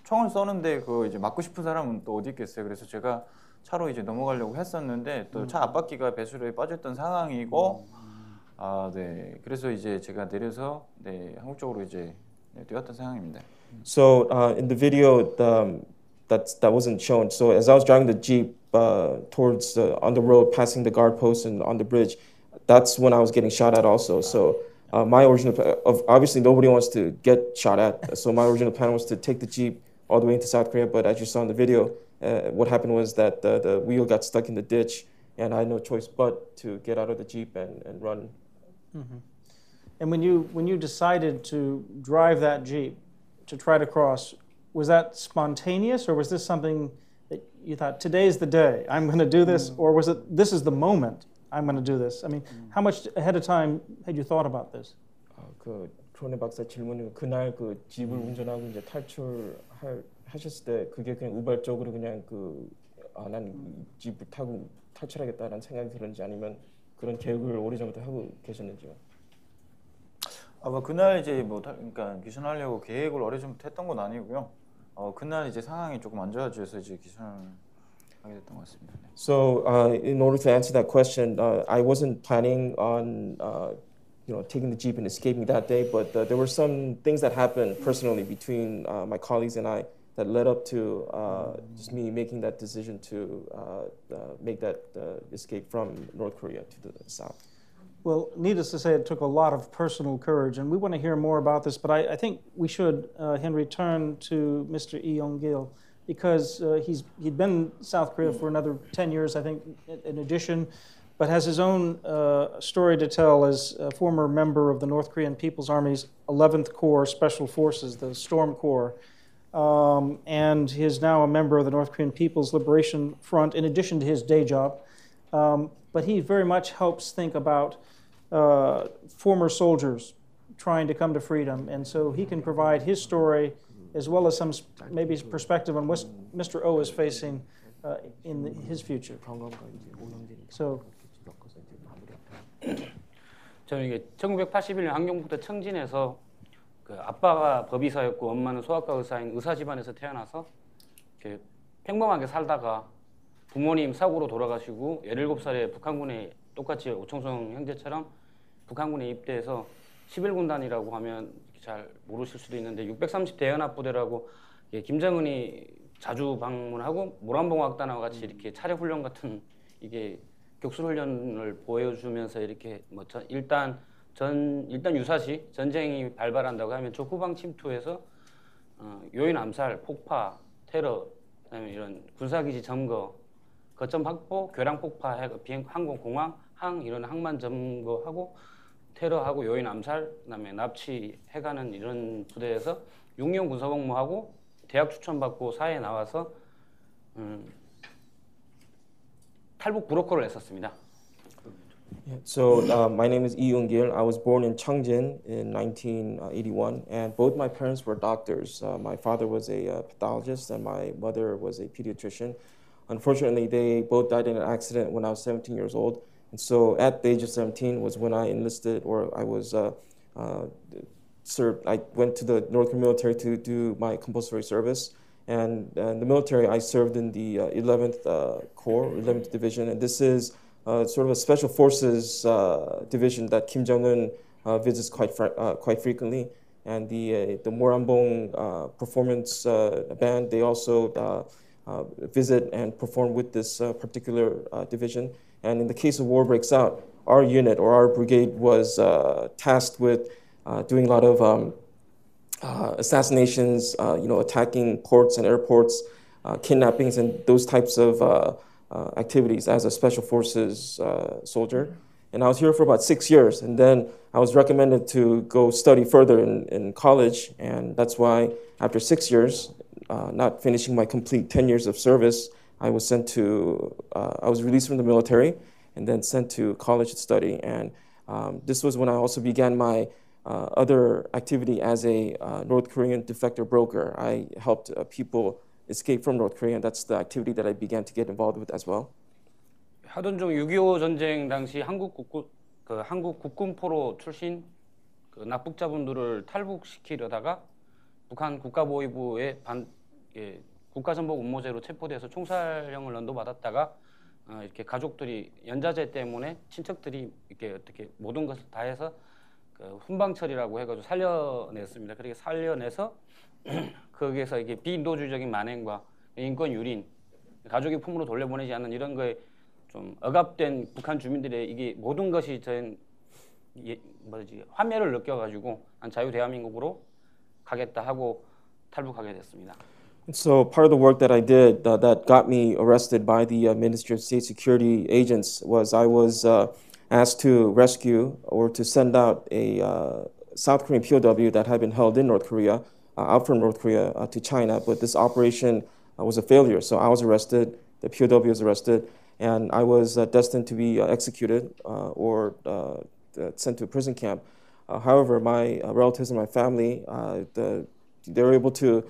총을 쏘는데 그 이제 맞고 싶은 사람은 또 어디 있겠어요. 그래서 제가 차로 이제 넘어가려고 했었는데 또 차 앞바퀴가 배수로에 빠졌던 상황이고 아, 네. 그래서 이제 제가 내려서 네, 한국 쪽으로 이제 네, 뛰었던 상황입니다. So uh, in the video, the, that's, that wasn't shown. So as I was driving the jeep uh, towards uh, on the road, passing the guard post and on the bridge, that's when I was getting shot at also. So uh, my original, pla- of obviously nobody wants to get shot at. So my original plan was to take the jeep all the way into South Korea. But as you saw in the video, uh, what happened was that the, the wheel got stuck in the ditch, and I had no choice but to get out of the jeep and, and run. Mhm. And when you when you decided to drive that jeep to try to cross, was that spontaneous, or was this something that you thought today's the day I'm going to do this, or was it this is the moment I'm going to do this? I mean, how much ahead of time had you thought about this? 아, 그 크로네 박사 질문이 그날 그 집을 운전하고 이제 탈출할 하셨을 때 그게 그냥 우발적으로 그냥 그아난 집을 타고 탈출하겠다라는 생각이 들었는지 아니면 그런 계획을 오래전부터 하고 계셨는지요? 아, 뭐 그날 이제 뭐 타- 그러니까 귀순하려고 계획을 오래전부터 했던 건 아니고요. 어, 그날 이제 상황이 조금 안 좋아져서 이제 같습니다. 네. So uh, in order to answer that question, uh, I wasn't planning on uh, you know taking the jeep and escaping that day, but uh, there were some things that happened personally between uh, my colleagues and I that led up to uh, just me making that decision to uh, uh, make that uh, escape from North Korea to the south. Well, needless to say, it took a lot of personal courage, and we want to hear more about this. But I, I think we should, Henry, turn to Mr. Lee Unggil because he's he'd been in South Korea for another ten years, I think, in, in addition, but has his own uh, story to tell as a former member of the North Korean People's Army's 11th Corps Special Forces, the Storm Corps. um, and he is now a member of the North Korean People's Liberation Front in addition to his day job. Um, but he very much helps think about uh, former soldiers trying to come to freedom, and so he can provide his story as well as some maybe perspective on what Mr. O is facing uh, in the, his future. So. 저는 이게 1981년 항경북도 청진에서 그 아빠가 법의사였고 엄마는 소아과 의사인 의사 집안에서 태어나서 이렇게 평범하게 살다가 부모님 사고로 돌아가시고 17살에 북한군에 똑같이 오청성 형제처럼 북한군에 입대해서 11군단이라고 하면 잘 모르실 수도 있는데 630 대연합부대라고 예, 김정은이 자주 방문하고 모란봉 악단하고 같이 이렇게 차례 훈련 같은 이게 격술 훈련을 보여주면서 이렇게 뭐 전, 일단 전 일단 유사시 전쟁이 발발한다고 하면 저 후방 침투에서 어, 요인 암살, 폭파, 테러, 그다음에 이런 군사기지 점거, 거점 확보, 교량 폭파, 해, 비행 항공 공항, 항 이런 항만 점거하고 테러하고 요인 암살, 그다음에 납치 해가는 이런 부대에서 6년 군사복무하고 대학 추천받고 사회에 나와서 음, 탈북 브로커를 했었습니다. So uh, my name is Lee Unggil. I was born in Chongjin in 1981, and both my parents were doctors. Uh, my father was a uh, pathologist, and my mother was a pediatrician. Unfortunately, they both died in an accident when I was 17 years old, and so at the age of 17 was when I enlisted, or I was uh, uh, served. I went to the North Korean military to do my compulsory service. And in the military, I served in the uh, 11th uh, Corps, 11th Division, and this is uh, sort of a special forces uh, division that Kim Jong Un uh, visits quite uh, quite frequently. And the the Moranbong performance band they also visit and perform with this particular division. And in the case of war breaks out, our unit or our brigade was tasked with doing a lot of um, assassinations, you know, attacking ports and airports, kidnappings, and those types of uh, activities as a special forces uh, soldier. And I was here for about six years. And then I was recommended to go study further in, in college. And that's why, after six years, uh, not finishing my complete 10 years of service, I was sent to, I was released from the military and then sent to college to study. And um, this was when I also began my uh, other activity as a uh, North Korean defector broker. I helped uh, people escape from North Korea, and that's the activity that I began to get involved with as well. 하던 중6.25 전쟁 당시 한국 국군 그 한국 국군포로 출신 그 납북자분들을 탈북시키려다가 북한 국가보위부의 반 예, 국가전복 음모죄로 체포돼서 총살형을 연도받았다가 어, 이렇게 가족들이 연자제 때문에 친척들이 이렇게 어떻게 모든 것을 다 해서 그 훈방처리라고 해가지고 살려냈습니다. 그렇게 살려내서 거기에서 이게 비인도주의적인 만행과 인권 유린, 가족의 품으로 돌려보내지 않는 이런 거에 좀 억압된 북한 주민들의 이게 모든 것이 전 예, 뭐지 환멸을 느껴가지고 한 자유 대한민국으로 가겠다 하고 탈북하게 됐습니다. So part of the work that I did uh, that got me arrested by the uh, Ministry of State Security agents was I was uh, asked to rescue or to send out a uh, South Korean POW that had been held in North Korea uh, out from North Korea uh, to China, but this operation uh, was a failure. So I was arrested, the POW was arrested, and I was uh, destined to be uh, executed or sent to a prison camp. however, my relatives and my family, the, they were able to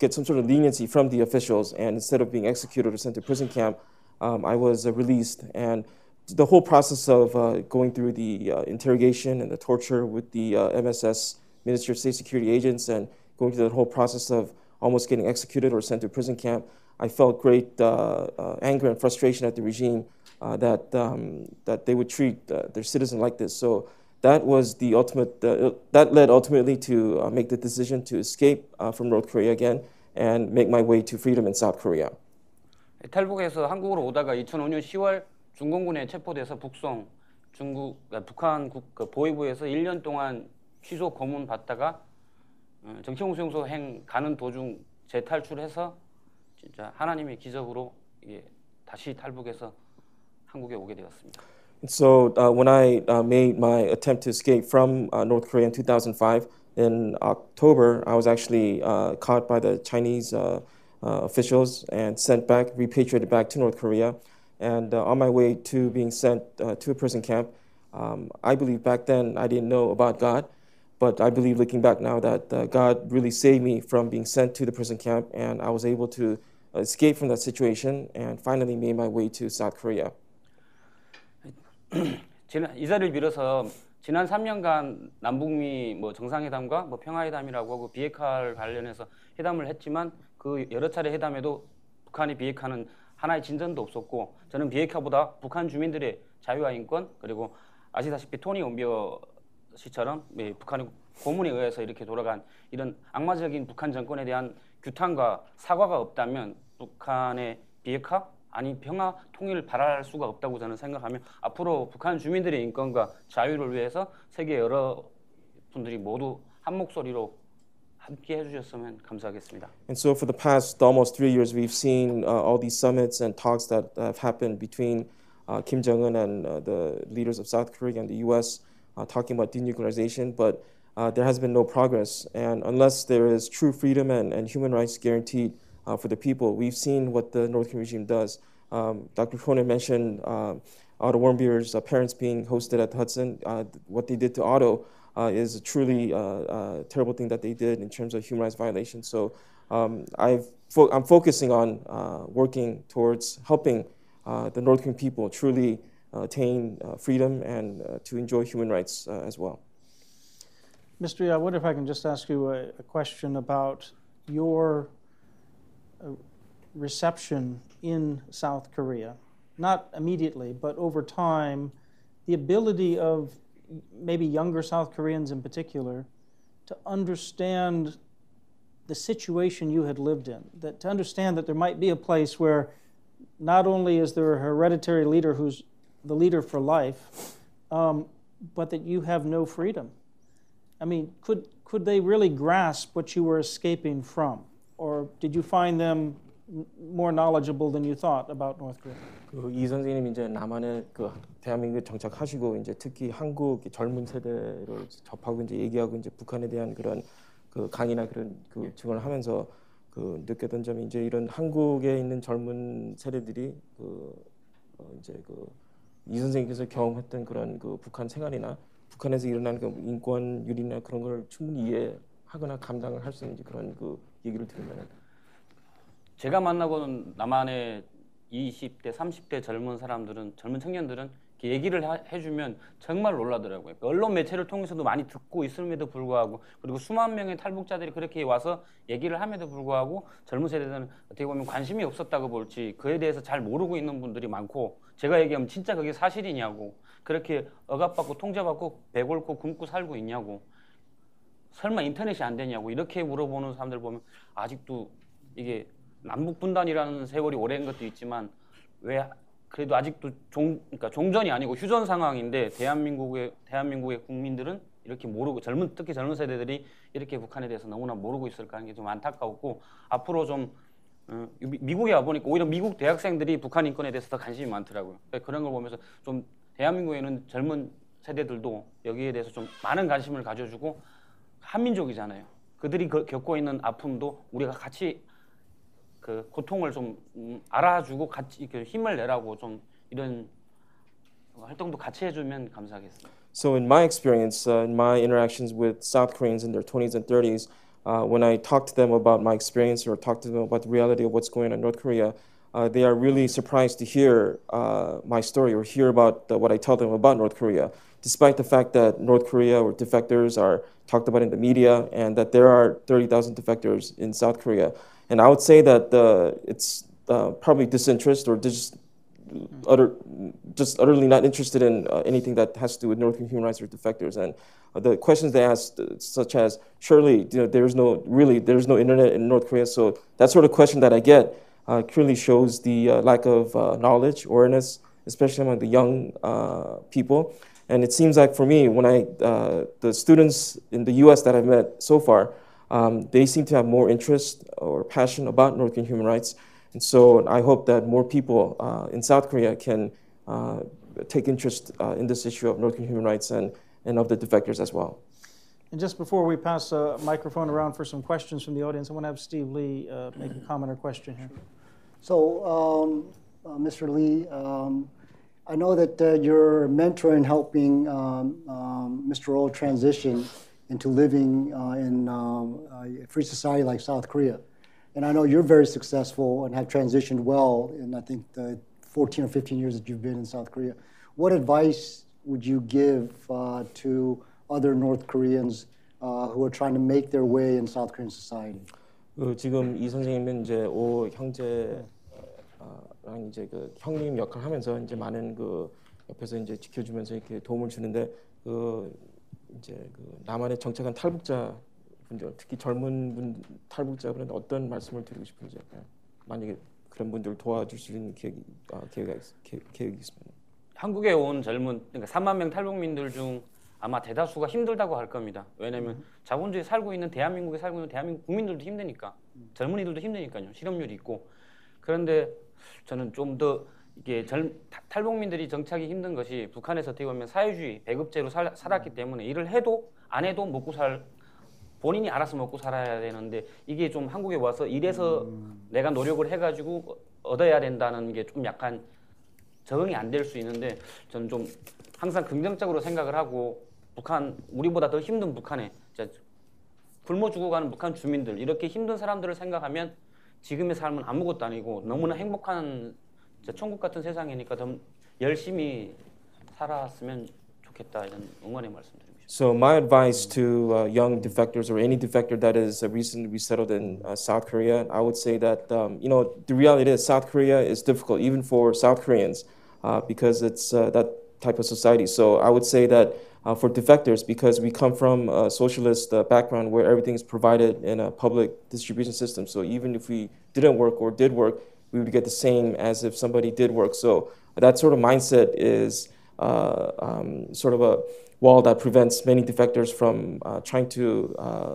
get some sort of leniency from the officials, and instead of being executed or sent to prison camp, um, I was uh, released. And the whole process of uh, going through the uh, interrogation and the torture with the MSS Ministry of State Security agents and going through the whole process of almost getting executed or sent to prison camp, I felt great uh, uh, anger and frustration at the regime uh, that um, that they would treat their citizen like this. So that was the ultimate. that led ultimately to make the decision to escape from North Korea again and make my way to freedom in South Korea. 탈북해서 한국으로 오다가 2005년 10월 중공군에 체포돼서 북송 중국 북한 국 보위부에서 1년 동안 취소 고문 받다가 정치공 수용소 행 가는 도중 재탈출해서 진짜 하나님의 기적으로 이게 다시 탈북해서 한국에 오게 되었습니다. So uh, when I uh, made my attempt to escape from uh, North Korea in 2005, in October, I was actually uh, caught by the Chinese uh, uh, officials and sent back, repatriated back to North Korea. And uh, on my way to being sent uh, to a prison camp, um, I believe back then I didn't know about God, but I believe looking back now that uh, God really saved me from being sent to the prison camp, and I was able to escape from that situation and finally made my way to South Korea. 지난 이 자리를 빌어서 지난 3년간 남북미 뭐 정상회담과 뭐 평화회담이라고 하고 비핵화를 관련해서 회담을 했지만 그 여러 차례 회담에도 북한이 비핵화는 하나의 진전도 없었고 저는 비핵화보다 북한 주민들의 자유와 인권 그리고 아시다시피 토니 온비어 씨처럼 북한의 고문에 의해서 이렇게 돌아간 이런 악마적인 북한 정권에 대한 규탄과 사과가 없다면 북한의 비핵화 아니 평화 통일을 바랄 수가 없다고 저는 생각하며 앞으로 북한 주민들의 인권과 자유를 위해서 세계 여러 분들이 모두 한 목소리로 함께 해주셨으면 감사하겠습니다. And so for the past almost three years, we've seen uh, all these summits and talks that have happened between uh, Kim Jong Un and uh, the leaders of South Korea and the U.S. talking about denuclearization, but there has been no progress. And unless there is true freedom and, and human rights guaranteed uh, for the people. We've seen what the North Korean regime does. Um, Dr. Cronin mentioned uh, Otto Warmbier's uh, parents being hosted at Hudson. Uh, what they did to Otto uh, Uh, is a truly uh, uh, terrible thing that they did in terms of human rights violations. So um, i am fo focusing on uh, working towards helping the North Korean people truly attain freedom and to enjoy human rights as well. Mr. I wonder if I can just ask you a, a question about your reception in South Korea, not immediately, but over time, the ability of maybe younger South Koreans in particular to understand the situation you had lived in, that to understand that there might be a place where not only is there a hereditary leader who's the leader for life, um, but that you have no freedom. I mean, could could they really grasp what you were escaping from? or did you find them more knowledgeable than you thought about North Korea? 그이 선생님 이제 남한에 그 대한민국에 정착하시고 이제 특히 한국 젊은 세대를 접하고 이제 얘기하고 이제 북한에 대한 그런 그 강의나 그런 그 증언을 하면서 그 느꼈던 점이 이제 이런 한국에 있는 젊은 세대들이 그 어 이제 그 이 선생님께서 경험했던 그런 그 북한 생활이나 북한에서 일어난 그 인권 유린이나 그런 걸 충분히 이해하거나 감당을 할 수 있는 그런 그 얘기를 들으면 제가 만나보는 남한의 20대, 30대 젊은 사람들은 젊은 청년들은 얘기를 해주면 정말 놀라더라고요. 그러니까 언론 매체를 통해서도 많이 듣고 있음에도 불구하고 그리고 수만 명의 탈북자들이 그렇게 와서 얘기를 함에도 불구하고 젊은 세대들은 어떻게 보면 관심이 없었다고 볼지 그에 대해서 잘 모르고 있는 분들이 많고 제가 얘기하면 진짜 그게 사실이냐고 그렇게 억압받고 통제받고 배골고 굶고 살고 있냐고 설마 인터넷이 안 되냐고 이렇게 물어보는 사람들 보면 아직도 이게 남북 분단이라는 세월이 오랜 것도 있지만 왜 그래도 아직도 종 그러니까 종전이 아니고 휴전 상황인데 대한민국의 대한민국의 국민들은 이렇게 모르고 젊은 특히 젊은 세대들이 이렇게 북한에 대해서 너무나 모르고 있을까 하는 게 좀 안타까웠고 앞으로 좀 어, 미국에 와 보니까 오히려 미국 대학생들이 북한 인권에 대해서 더 관심이 많더라고요. 그러니까 그런 걸 보면서 좀 대한민국에는 젊은 세대들도 여기에 대해서 좀 많은 관심을 가져주고 한민족이잖아요. 그들이 겪고 있는 아픔도 우리가 같이 그 고통을 좀 알아주고 같이 힘을 내라고 좀 이런 활동도 같이 해주면 감사하겠습니다. So in my experience, uh, in my interactions with South Koreans in their 20s and 30s, uh, when I talk to them about my experience or talk to them about the reality of what's going on in North Korea, uh, they are really surprised to hear uh, my story or hear about uh, what I tell them about North Korea, despite the fact that North Korea or defectors are talked about in the media and that there are 30,000 defectors in South Korea. And I would say that uh, it's uh, probably disinterest or just utter, just utterly not interested in uh, anything that has to do with North Korean human rights or defectors. And the questions they asked, uh, such as, surely you know, there's no really there's no internet in North Korea. So that sort of question that I get uh, clearly shows the uh, lack of knowledge, awareness, especially among the young people. And it seems like for me, when I, uh, the students in the US that I've met so far, um, they seem to have more interest or passion about North Korean human rights. And so I hope that more people uh, in South Korea can uh, take interest uh, in this issue of North Korean human rights and, and of the defectors as well. And just before we pass a microphone around for some questions from the audience, I want to have Steve Lee uh, make a comment or question here. So, um, uh, Mr. Lee, um, I know that uh, you're mentoring, helping um, um, Mr. Oh transition into living uh, in um, a free society like South Korea. And I know you're very successful and have transitioned well in, I think, the 14 or 15 years that you've been in South Korea. What advice would you give uh, to other North Koreans uh, who are trying to make their way in South Korean society? 그 지금 이 선생님은 이제 오 형제랑 이제 그 형님 역할 하면서 이제 많은 그 옆에서 이제 지켜주면서 이렇게 도움을 주는데 그 이제 그 남한에 정착한 탈북자 분들 특히 젊은 분 탈북자분한테 어떤 말씀을 드리고 싶은지 만약에 그런 분들 도와줄 수 있는 계획이 아, 계획이 계획이 있습니다. 한국에 온 젊은 그러니까 3만 명 탈북민들 중 아마 대다수가 힘들다고 할 겁니다. 왜냐하면 음. 자본주의 살고 있는 대한민국에 살고 있는 대한민국 국민들도 힘드니까 음. 젊은이들도 힘드니까요. 실업률이 있고 그런데 저는 좀 더 이게 젊, 탈북민들이 정착이 힘든 것이 북한에서 어떻게 보면 사회주의 배급제로 살, 살았기 음. 때문에 일을 해도 안 해도 먹고 살 본인이 알아서 먹고 살아야 되는데 이게 좀 한국에 와서 일해서 음. 내가 노력을 해가지고 얻어야 된다는 게 좀 약간 적응이 안 될 수 있는데 저는 좀 항상 긍정적으로 생각을 하고 북한 우리보다 더 힘든 북한에 굶어 죽어가는 북한 주민들 이렇게 힘든 사람들을 생각하면 지금의 삶은 아무것도 아니고 너무나 행복한 천국 같은 세상이니까 더 열심히 살았으면 좋겠다 이런 응원의 말씀드립니다. So my advice to uh, young defectors or any defector that is uh, recently resettled in uh, South Korea, I would say that um, you know the reality is South Korea is difficult even for South Koreans uh, because it's uh, that type of society. So I would say that uh, for defectors, because we come from a socialist uh, background where everything is provided in a public distribution system. So even if we didn't work or did work, we would get the same as if somebody did work. So that sort of mindset is uh, um, sort of a wall that prevents many defectors from uh, trying to uh,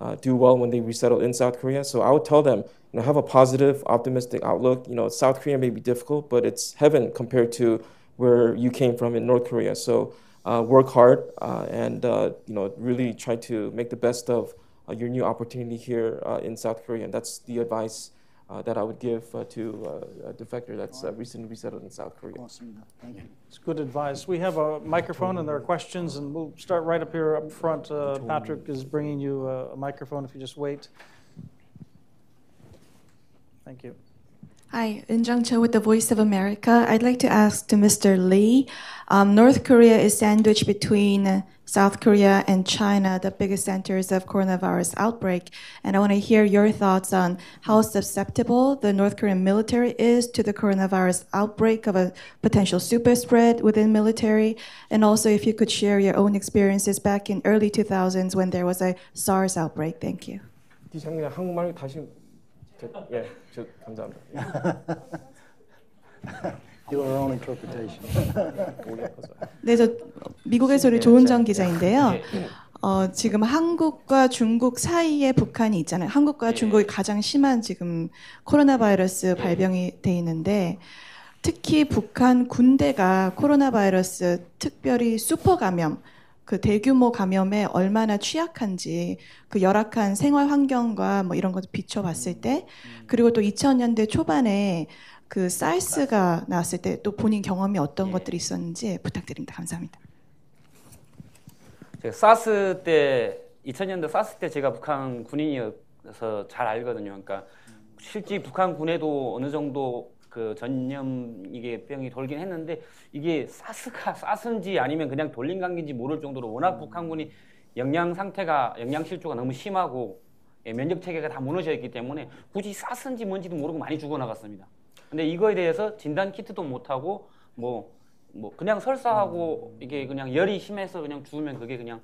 uh, do well when they resettle in South Korea. So I would tell them, you know, have a positive, optimistic outlook. You know, South Korea may be difficult, but it's heaven compared to where you came from in North Korea. So uh, work hard and you know really try to make the best of your new opportunity here in South Korea. And that's the advice Uh, that I would give uh, to uh, a defector that's recently resettled in South Korea. Awesome. Thank you. It's good advice. We have a microphone and there are questions, and we'll start right up here up front. Patrick is bringing you a, a microphone if you just wait. Thank you. Hi, Eun Cho with the Voice of America. I'd like to ask to Mr. Lee. Um, North Korea is sandwiched between South Korea and China, the biggest centers of coronavirus outbreak. And I want to hear your thoughts on how susceptible the North Korean military is to the coronavirus outbreak of a potential super spread within military. And also if you could share your own experiences back in early 2000s when there was a SARS outbreak. Thank you. 저, 감사합니다. Your own interpretation. 네, 저 미국에서 우리 조은정 기자인데요. 어, 지금 한국과 중국 사이에 북한이 있잖아요. 한국과 중국이 가장 심한 지금 코로나 바이러스 발병이 돼 있는데 특히 북한 군대가 코로나 바이러스 특별히 슈퍼 감염 그 대규모 감염에 얼마나 취약한지 그 열악한 생활 환경과 뭐 이런 것을 비춰봤을 때 그리고 또 2000년대 초반에 그 사이스가 나왔을 때 또 본인 경험이 어떤 예. 것들이 있었는지 부탁드립니다. 감사합니다. 제가 사스 때 2000년대 사스 때 제가 북한 군인이어서 잘 알거든요. 그러니까 실제 북한 군에도 어느 정도 그 전염 이게 병이 돌긴 했는데 이게 사스가 사스인지 아니면 그냥 돌린 감기인지 모를 정도로 워낙 음. 북한군이 영양 상태가 영양 실조가 너무 심하고 예, 면역 체계가 다 무너져 있기 때문에 굳이 사스인지 뭔지도 모르고 많이 죽어 나갔습니다. 근데 이거에 대해서 진단 키트도 못 하고 뭐뭐 뭐 그냥 설사하고 음. 이게 그냥 열이 심해서 그냥 죽으면 그게 그냥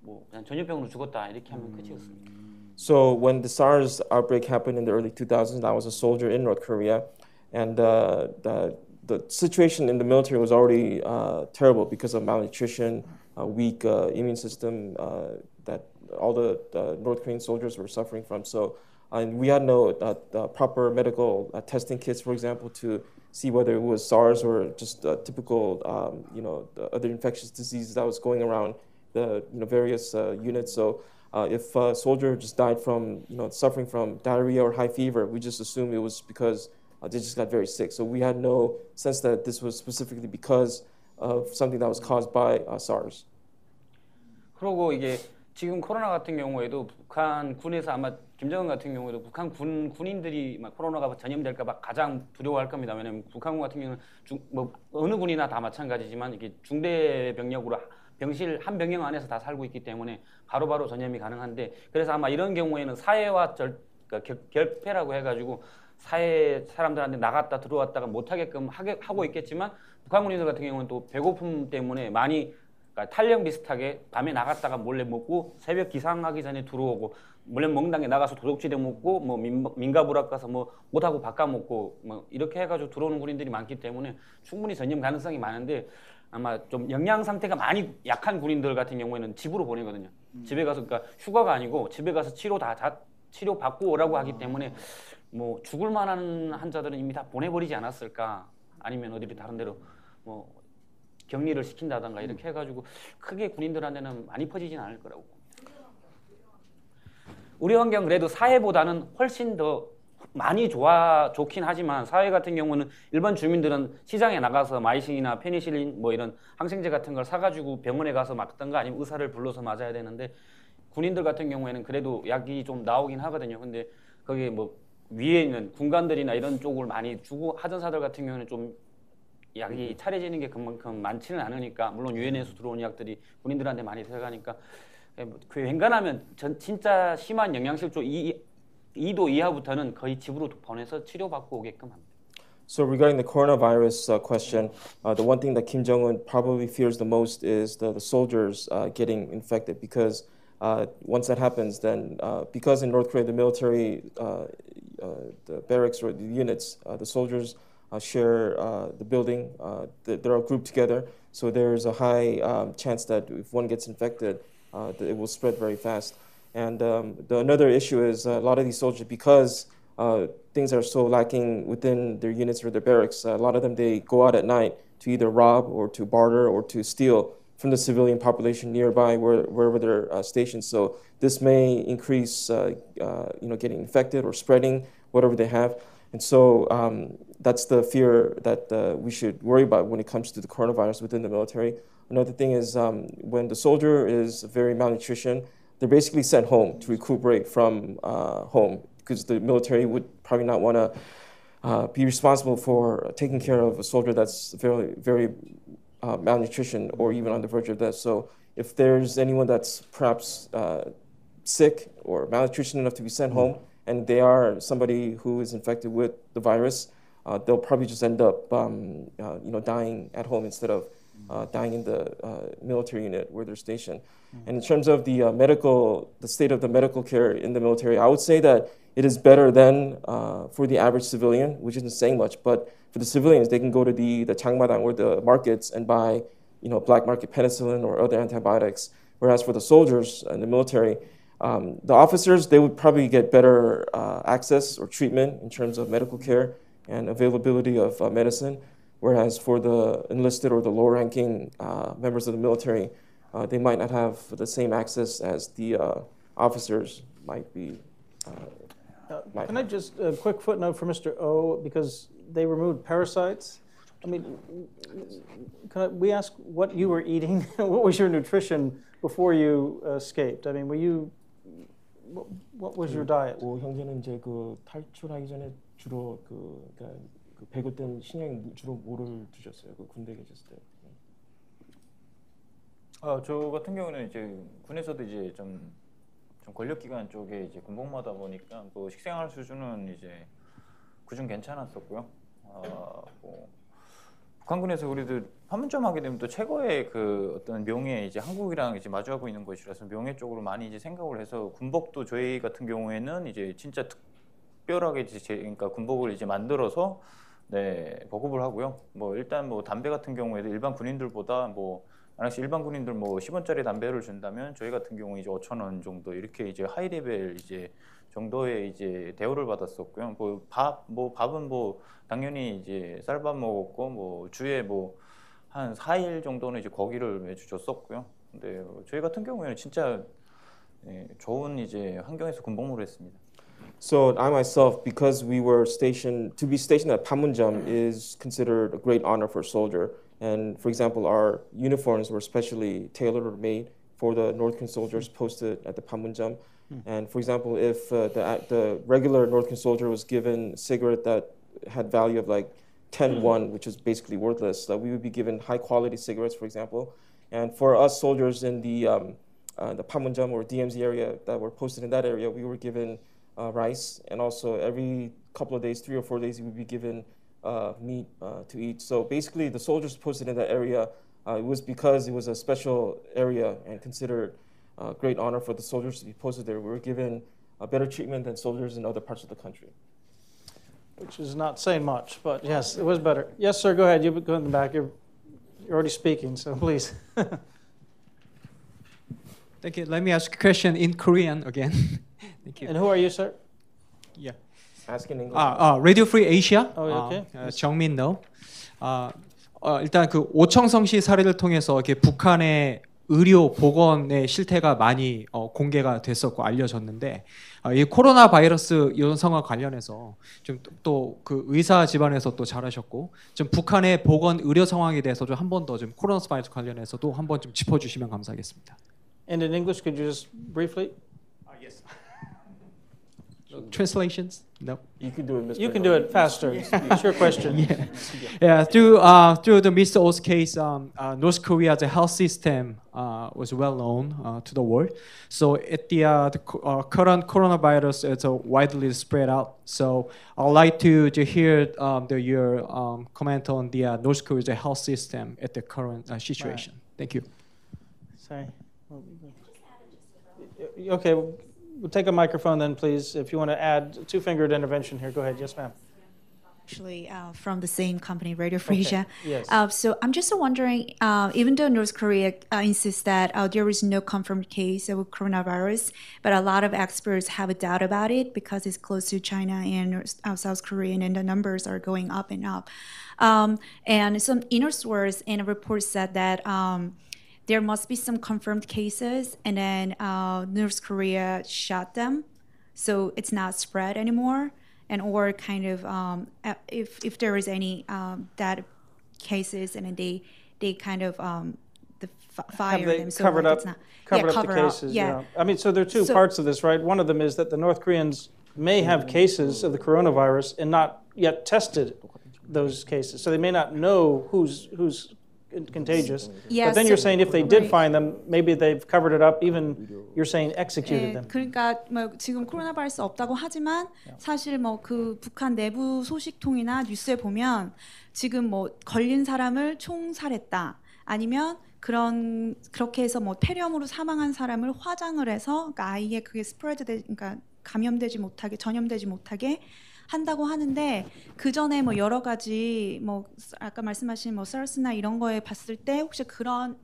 뭐 그냥 전염병으로 죽었다 이렇게 하면 끝이었습니다. So when the SARS outbreak happened in the early 2000s, I was a soldier in North Korea. And uh, the, the situation in the military was already uh, terrible because of malnutrition, a weak uh, immune system that all the North Korean soldiers were suffering from. So, and we had no proper medical testing kits, for example, to see whether it was SARS or just typical, um, you know, other infectious diseases that was going around the you know various uh, units. So uh, if a soldier just died from you know suffering from diarrhea or high fever, we just assume it was because uh, they just got very sick. So we had no sense that this was specifically because of something that was caused by uh, SARS. 그리고 이게 지금 코로나 같은 경우에도 북한 군에서 아마 김정은 같은 경우에도 북한 군 군인들이 막 코로나가 전염될까 봐 가장 두려워할 겁니다. 왜냐하면 북한군 같은 경우는 중, 뭐 어느 군이나 다 마찬가지지만 이게 중대 병력으로 병실 한 병영 안에서 다 살고 있기 때문에 바로바로 바로 전염이 가능한데 그래서 아마 이런 경우에는 사회와 절, 그러니까 결패라고 해가지고 사회 사람들한테 나갔다 들어왔다가 못하게끔 하게, 하고 있겠지만 북한 군인들 같은 경우는 또 배고픔 때문에 많이 그러니까 탄력 비슷하게 밤에 나갔다가 몰래 먹고 새벽 기상하기 전에 들어오고 몰래 먹는 게 나가서 도둑질해 먹고 뭐 민, 가부락 가서 뭐 옷하고 바꿔 먹고 뭐 이렇게 해가지고 들어오는 군인들이 많기 때문에 충분히 전염 가능성이 많은데 아마 좀 영양 상태가 많이 약한 군인들 같은 경우에는 집으로 보내거든요. 음. 집에 가서 그러니까 휴가가 아니고 집에 가서 치료 다, 다 치료 받고 오라고 하기 때문에 뭐 죽을 만한 환자들은 이미 다 보내버리지 않았을까 아니면 어디 다른 데로 뭐 격리를 시킨다던가 이렇게 해가지고 크게 군인들한테는 많이 퍼지진 않을 거라고. 우리 환경 그래도 사회보다는 훨씬 더 많이 좋아 좋긴 하지만 사회 같은 경우는 일반 주민들은 시장에 나가서 마이신이나 페니실린 뭐 이런 항생제 같은 걸 사가지고 병원에 가서 맞던가 아니면 의사를 불러서 맞아야 되는데 군인들 같은 경우에는 그래도 약이 좀 나오긴 하거든요. 근데 거기에 뭐 위에 있는 군관들이나 이런 쪽을 많이 주고 하전사들 같은 경우는 좀 약이 차려지는 게 그만큼 많지는 않으니까 물론 유엔에서 들어온 약들이 군인들한테 많이 들어가니까 그 웬간하면 전 진짜 심한 영양실조 2, 2도 이하부터는 거의 집으로 보내서 치료받고 오게끔 합니다. So regarding the coronavirus uh, question, uh, the one thing that Kim Jong Un probably fears the most is the, the soldiers uh, getting infected because uh, once that happens, then uh, because in North Korea the military, uh, the barracks or the units, the soldiers share the building, they're all grouped together. So there's a high um, chance that if one gets infected, it will spread very fast. And um, the, another issue is a lot of these soldiers, because uh, things are so lacking within their units or their barracks, uh, a lot of them they go out at night to either rob or to barter or to steal from the civilian population nearby where, wherever they're uh, stationed. So this may increase, uh, uh, you know, getting infected or spreading whatever they have. And so um, that's the fear that uh, we should worry about when it comes to the coronavirus within the military. Another thing is um, when the soldier is very malnutrition, they're basically sent home to recuperate from uh, home because the military would probably not want to uh, be responsible for taking care of a soldier that's very, very uh, malnutrition or even on the verge of death. So if there's anyone that's perhaps uh, sick or malnutrition enough to be sent home, and they are somebody who is infected with the virus, uh, they'll probably just end up, um, uh, you know, dying at home instead of uh, dying in the uh, military unit where they're stationed. Mm-hmm. And in terms of the uh, medical, the state of the medical care in the military, I would say that it is better than uh, for the average civilian, which isn't saying much. But for the civilians, they can go to the the changmadang or the markets and buy, you know, black market penicillin or other antibiotics. Whereas for the soldiers and the military, um, the officers they would probably get better uh, access or treatment in terms of medical care and availability of uh, medicine. Whereas for the enlisted or the lower ranking uh, members of the military, uh, they might not have the same access as the uh, officers might be. Uh, might can have. I just a quick footnote for Mr. O because they removed parasites. I mean, can I, we ask what you were eating? what was your nutrition before you escaped? I mean, were you what, what was your diet? 오 형제는 이제 그 탈출하기 전에 주로 그 그러니까 그 배급된 식량이 주로 뭐를 드셨어요? 그 군대 계셨을 때? 아, 저 같은 경우는 이제 군에서도 이제 좀, 좀 권력기관 쪽에 이제 군복무하다 보니까 뭐 식생활 수준은 이제 그중 괜찮았었고요. 아, 뭐 북한군에서 그래도 판문점 하게 되면 또 최고의 그 어떤 명예 이제 한국이랑 이제 마주하고 있는 곳이라서 명예 쪽으로 많이 이제 생각을 해서 군복도 저희 같은 경우에는 이제 진짜 특별하게 이제 그러니까 군복을 이제 만들어서 네, 보급을 하고요. 뭐 일단 뭐 담배 같은 경우에도 일반 군인들보다 뭐 만약에 일반 군인들 뭐 10원짜리 담배를 준다면 저희 같은 경우 이제 5천 원 정도 이렇게 이제 하이 레벨 이제 정도의 이제 대우를 받았었고요. 뭐 밥, 뭐 밥은 뭐 당연히 이제 쌀밥 먹었고 뭐 주에 뭐 한 4일 정도는 이제 고기를 매주 줬었고요. 근데 어, 저희 같은 경우에는 진짜 예, 좋은 이제 환경에서 군복무를 했습니다. So I myself, because we were stationed to be stationed at Panmunjom is considered a great honor for a soldier. And for example, our uniforms were specially tailored made for the North Korean soldiers posted at the Panmunjom. And for example, if uh, the the regular North Korean soldier was given a cigarette that had value of like 10 won, which is basically worthless, that we would be given high quality cigarettes, for example. And for us soldiers in the um, uh, the Panmunjom or DMZ area that were posted in that area, we were given uh, rice, and also every couple of days, three or four days, we would be given uh, meat uh, to eat. So basically, the soldiers posted in that area, uh, it was because it was a special area and considered a great honor for the soldiers to be posted there. We were given a better treatment than soldiers in other parts of the country. Which is not saying much, but yes, it was better. Yes, sir, go ahead. You go in the back. You're, you're already speaking, so please. Thank you. Let me ask a question in Korean again. Thank you. And who are you, sir? Yeah. Asking English. 아, 아, Radio Free Asia. Oh, okay. 어, 정민노. 아, 어, 일단 그 오청성 씨 사례를 통해서 이렇게 북한의 의료 보건의 실태가 많이 어, 공개가 됐었고 알려졌는데 어, 이 코로나 바이러스 연성과 관련해서 좀 또 그 의사 집안에서 또 잘하셨고 좀 북한의 보건 의료 상황에 대해서 좀 한 번 더 좀 코로나 바이러스 관련해서도 한번 좀 짚어주시면 감사하겠습니다. And in English, could you just briefly? yes. Translations? No. You can do it, Mr. You can do it faster. It's your question. yeah. yeah. Through uh, through the Mr. O's case, um, uh, North Korea's health system uh, was well known uh, to the world. So at the, uh, the uh, current coronavirus, it's uh, widely spread out. So I'd like to to hear um, the, your um, comment on the uh, North Korea's health system at the current uh, situation. Thank you. Sorry. Okay, we'll take a microphone then, please. If you want to add two-fingered intervention here, go ahead. Yes, ma'am. actually uh, from the same company, Radio Free Okay, yes. Uh, so I'm just wondering, uh, even though North Korea uh, insists that uh, there is no confirmed case of coronavirus, but a lot of experts have a doubt about it because it's close to China and uh, South Korea, and the numbers are going up and up. Um, and some inner source in a report said that. Um, there must be some confirmed cases, and then uh, North Korea shut them, so it's not spread anymore. And or kind of um, if if there is any um, that cases, and then they they kind of um, the f- fire them. So covered like up, it's not, covered yeah, up cover the cases? yeah. I mean, so there are two So- parts of this, right? One of them is that the North Koreans may have cases of the coronavirus and not yet tested those cases. So they may not know who's who's contagious. Yeah, but then you're saying if they did find them, maybe they've covered it up. Even you're saying executed 네, them. 그러니까 뭐 지금 코로나 바이러스 없다고 하지만 사실 뭐 그 북한 내부 소식통이나 뉴스에 보면 지금 뭐 걸린 사람을 총살했다 아니면 그런 그렇게 해서 뭐 폐렴으로 사망한 사람을 화장을 해서 그러니까 아예 그게 스프레드 되 그러니까 감염되지 못하게 전염되지 못하게 한다고 하는데 그 전에 뭐 여러 가지 뭐 아까 말씀하신 뭐 사르스나 이런 거에 봤을 때 혹시 그런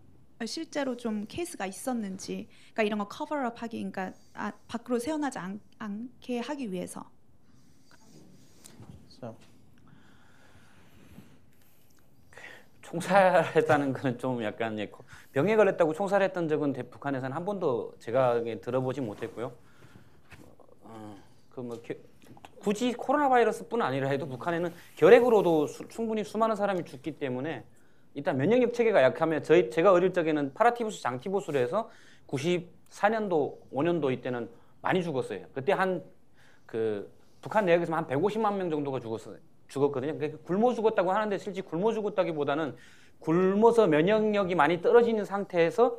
실제로 좀 케이스가 있었는지 그러니까 이런 거 커버업 하기 그러니까 아, 밖으로 새어나지 않, 않게 하기 위해서 So. 총살했다는 거는 좀 약간 예, 병에 걸렸다고 총살했던 적은 대- 북한에서는 한 번도 제가 예, 들어보지 못했고요. 어, 그뭐 굳이 코로나 바이러스뿐 아니라 해도 북한에는 결핵으로도 수- 충분히 수많은 사람이 죽기 때문에 일단 면역력 체계가 약하면 저희 제가 어릴 적에는 파라티부스 장티부스로 해서 94년도 5년도 이때는 많이 죽었어요. 그때 한 그 북한 내역에서 한 150만 명 정도가 죽었어요. 죽었거든요. 그러니까 굶어 죽었다고 하는데 실제 굶어 죽었다기보다는 굶어서 면역력이 많이 떨어지는 상태에서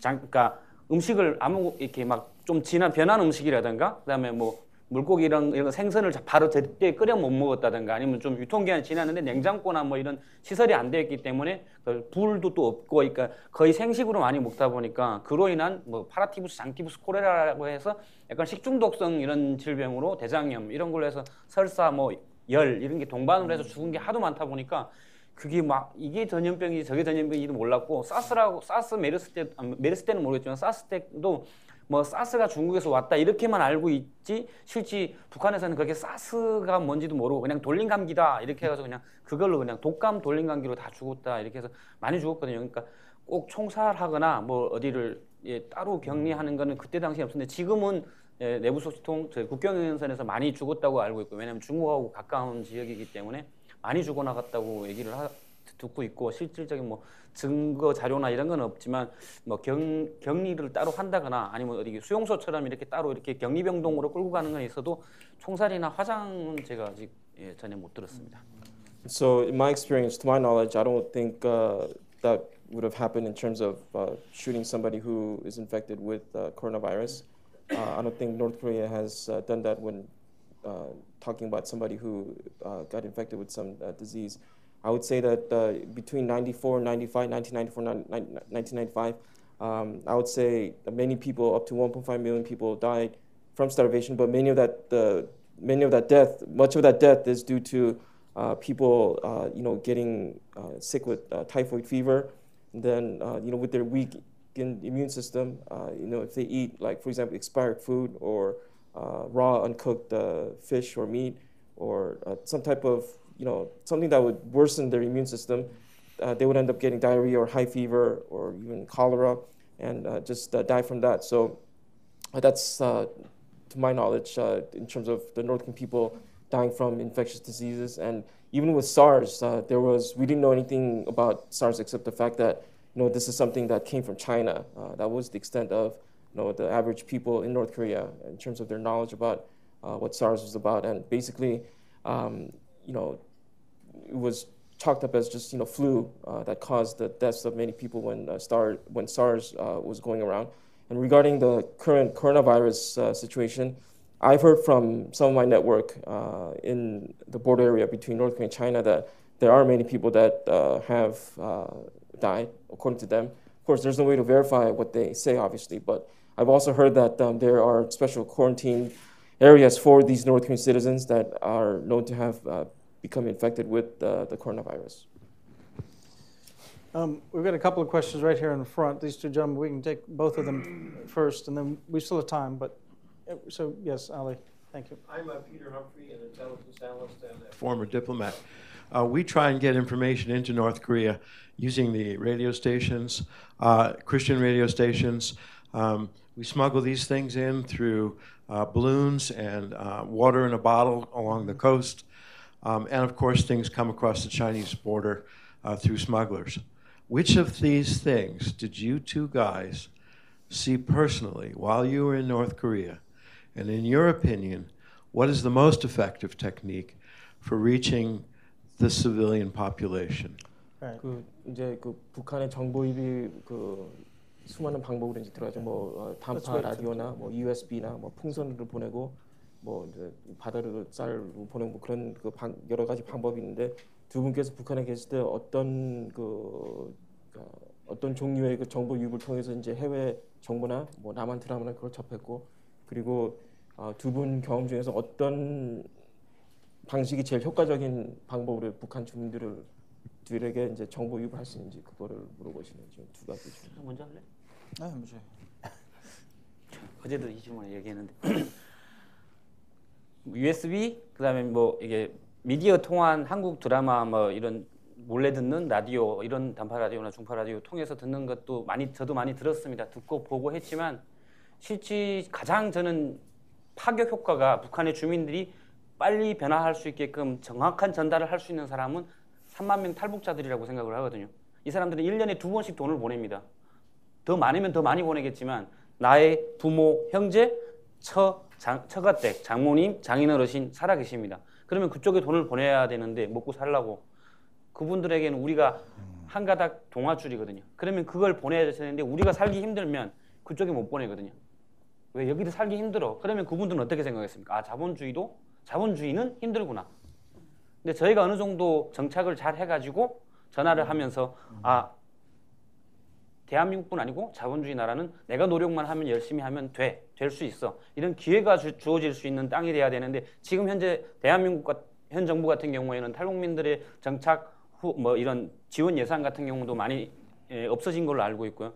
장, 그러니까 음식을 아무 이렇게 막 좀 진한 변한 음식이라든가 그다음에 뭐 물고기 이런 이런 생선을 자- 바로 제때 끓여 못 먹었다든가 아니면 좀 유통기한이 지났는데 냉장고나 뭐 이런 시설이 안 되어 있기 때문에 그 불도 또 없고 그러니까 거의 생식으로 많이 먹다 보니까 그로 인한 뭐 파라티부스, 장티부스 코레라라고 해서 약간 식중독성 이런 질병으로 대장염 이런 걸로 해서 설사 뭐 열 이런 게 동반으로 해서 죽은 게 하도 많다 보니까 그게 막 이게 전염병이지 저게 전염병인지도 몰랐고 사스라고 사스 메르스 때 아, 메르스 때는 모르겠지만 사스 때도 뭐 사스가 중국에서 왔다 이렇게만 알고 있지 실제 북한에서는 그렇게 사스가 뭔지도 모르고 그냥 돌린 감기다 이렇게 해가지고 그냥 그걸로 그냥 독감 돌린 감기로 다 죽었다 이렇게 해서 많이 죽었거든요. 그러니까 꼭 총살하거나 뭐 어디를 예, 따로 격리하는 거는 그때 당시에 없었는데 지금은 예, 내부 소통 저희 국경연선에서 많이 죽었다고 알고 있고 왜냐하면 중국하고 가까운 지역이기 때문에 많이 죽어나갔다고 얘기를 하, 듣고 있고 실질적인 뭐 증거 자료나 이런 건 없지만 뭐 경, 격리를 따로 한다거나 아니면 어디 수용소처럼 이렇게 따로 이렇게 격리병동으로 끌고 가는 건 있어도 총살이나 화장은 제가 아직 예, 전혀 못 들었습니다. So, in my experience, to my knowledge, I don't think uh, that would have happened in terms of uh, shooting somebody who is infected with uh, coronavirus. Uh, I don't think North Korea has uh, done that when uh, talking about somebody who uh, got infected with some uh, disease. I would say that uh, between 94 and 95, 1994, 1995, um, I would say many people, up to 1.5 million people, died from starvation. But many of that, uh, many of that death, much of that death is due to uh, people, uh, you know, getting uh, sick with uh, typhoid fever. And then, uh, you know, with their weak immune system, you know, if they eat, like, for example, expired food or raw, uncooked fish or meat or some type of, you know, something that would worsen their immune system, uh, they would end up getting diarrhea or high fever or even cholera and uh, just uh, die from that. So uh, that's, uh, to my knowledge, uh, in terms of the North Korean people dying from infectious diseases. And even with SARS, there was we didn't know anything about SARS except the fact that you know this is something that came from China. That was the extent of you know the average people in North Korea in terms of their knowledge about what SARS was about. And basically, um, you know, it was chalked up as just you know flu uh, that caused the deaths of many people when uh, star when SARS uh, was going around. And regarding the current coronavirus uh, situation, I've heard from some of my network uh, in the border area between North Korea and China that there are many people that uh, have died, according to them. Of course, there's no way to verify what they say, obviously, but I've also heard that um, there are special quarantine areas for these North Korean citizens that are known to have uh, become infected with uh, the coronavirus. Um, we've got a couple of questions right here in the front. These two gentlemen, we can take both of them first, and then we still have time. But uh, so yes, Ali, thank you. I'm uh, Peter Humphrey, an intelligence analyst and a former diplomat. Uh, we try and get information into North Korea using the radio stations, uh, Christian radio stations. Um, we smuggle these things in through uh, balloons and uh, water in a bottle along the coast. Um, and of course, things come across the Chinese border uh, through smugglers. Which of these things did you two guys see personally while you were in North Korea? And in your opinion, what is the most effective technique for reaching the civilian population? 그 이제 그 북한의 정보입이 그 수많은 방법으로 이제 들어가죠. 뭐 어, 단파 라디오나 뭐 USB나 뭐 풍선으로 보내고 뭐 이제 바다로 쌀로 보내고 뭐 그런 그 방, 여러 가지 방법이 있는데 두 분께서 북한에 계실 때 어떤 그 어, 어떤 종류의 그 정보 유입을 통해서 이제 해외 정보나 뭐 남한 드라마나 그걸 접했고 그리고 어, 두분 경험 중에서 어떤 방식이 제일 효과적인 방법으로 북한 주민들을 들에게 이제 정보 유입을 할수 있는지 그거를 물어보시는 지금 두 가지 중. 먼저 할래? 네, 먼저. 어제도 이 질문을 얘기했는데 USB 그다음에 뭐 이게 미디어 통한 한국 드라마 뭐 이런 몰래 듣는 라디오 이런 단파 라디오나 중파 라디오 통해서 듣는 것도 많이 저도 많이 들었습니다. 듣고 보고 했지만 실제 가장 저는 파격 효과가 북한의 주민들이 빨리 변화할 수 있게끔 정확한 전달을 할 수 있는 사람은 3만 명 탈북자들이라고 생각을 하거든요. 이 사람들은 1년에 두 번씩 돈을 보냅니다. 더 많으면 더 많이 보내겠지만 나의 부모, 형제, 처, 장, 처가댁, 장모님, 장인 어르신 살아 계십니다. 그러면 그쪽에 돈을 보내야 되는데 먹고 살라고 그분들에게는 우리가 한 가닥 동아줄이거든요. 그러면 그걸 보내야 되는데 우리가 살기 힘들면 그쪽에 못 보내거든요. 왜 여기도 살기 힘들어? 그러면 그분들은 어떻게 생각했습니까? 아 자본주의도 자본주의는 힘들구나. 근데 저희가 어느 정도 정착을 잘 해가지고 전화를 하면서 아 대한민국뿐 아니고 자본주의 나라는 내가 노력만 하면 열심히 하면 돼, 될 수 있어. 이런 기회가 주, 주어질 수 있는 땅이 돼야 되는데 지금 현재 대한민국과 현 정부 같은 경우에는 탈북민들의 정착 후 뭐 이런 지원 예산 같은 경우도 많이 예, 없어진 걸로 알고 있고요.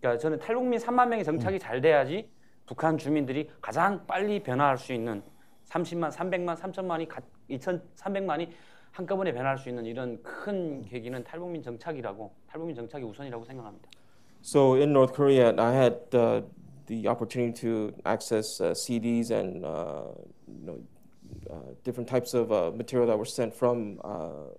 그러니까 저는 탈북민 3만 명이 정착이 잘 돼야지 북한 주민들이 가장 빨리 변화할 수 있는 30만, 300만, 3천만이 2,300만이 한꺼번에 변할 수 있는 이런 큰 계기는 탈북민 정착이라고 탈북민 정착이 우선이라고 생각합니다. So in North Korea, I had uh, the opportunity to access uh, CDs and uh, you know, uh, different types of uh, material that were sent from uh,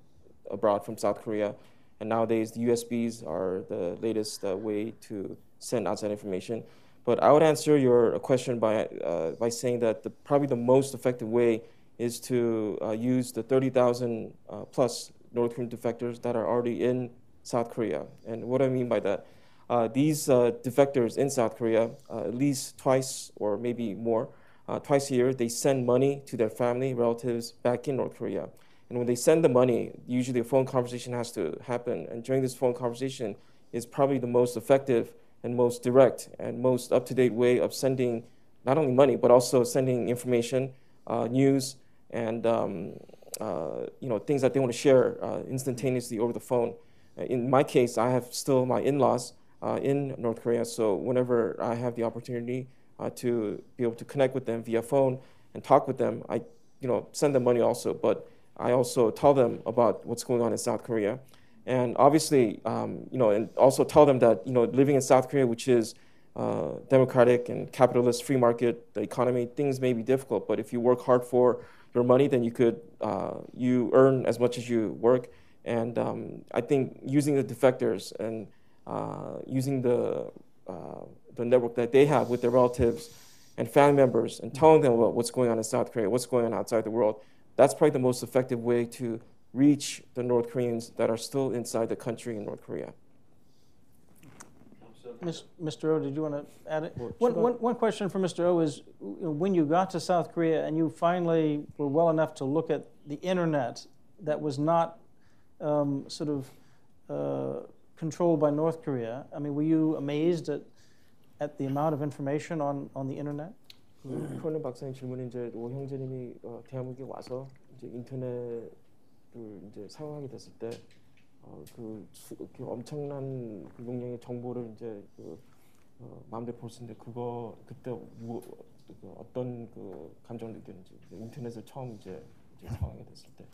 abroad from South Korea. And nowadays, the USBs are the latest uh, way to send outside information. But I would answer your question by, uh, by saying that the, probably the most effective way is to uh, use the 30,000 uh, plus North Korean defectors that are already in South Korea. And what I mean by that, uh, these uh, defectors in South Korea, uh, at least twice or maybe more, uh, twice a year, they send money to their family, relatives back in North Korea. And when they send the money, usually a phone conversation has to happen. And during this phone conversation is probably the most effective and most direct and most up to date way of sending not only money, but also sending information, news, and um, uh, you know, things that they want to share uh, instantaneously over the phone. In my case, I have still my in laws uh, in North Korea, so whenever I have the opportunity uh, to be able to connect with them via phone and talk with them, I you know, send them money also, but I also tell them about what's going on in South Korea. And obviously, um, you know, and also tell them that, you know, living in South Korea, which is uh, democratic and capitalist free market the economy, things may be difficult, but if you work hard for your money, then you could, uh, you earn as much as you work. And um, I think using the defectors and uh, using the, uh, the network that they have with their relatives and family members and telling them about what's going on in South Korea, what's going on outside the world, that's probably the most effective way to reach the North Koreans that are still inside the country in North Korea. Mis- Mr. O, did you want to add it? Well, One, should I- one, one question for Mr. O is, you know, when you got to South Korea and you finally were well enough to look at the internet that was not um, sort of uh, controlled by North Korea, I mean, were you amazed at, at the amount of information on, on the internet? 그 프로는 박사님 질문은 이제 오 형제님이 어, 대한민국에 와서 이제 인터넷을 이제 사용하게 됐을 때 어, 그, 수, 그 엄청난 그 용량의 정보를 이제 그 어, 마음대로 볼 수 있는데 그거 그때 뭐, 그 어떤 그 감정을 느꼈는지 인터넷을 처음 이제, 이제 사용하게 됐을 때.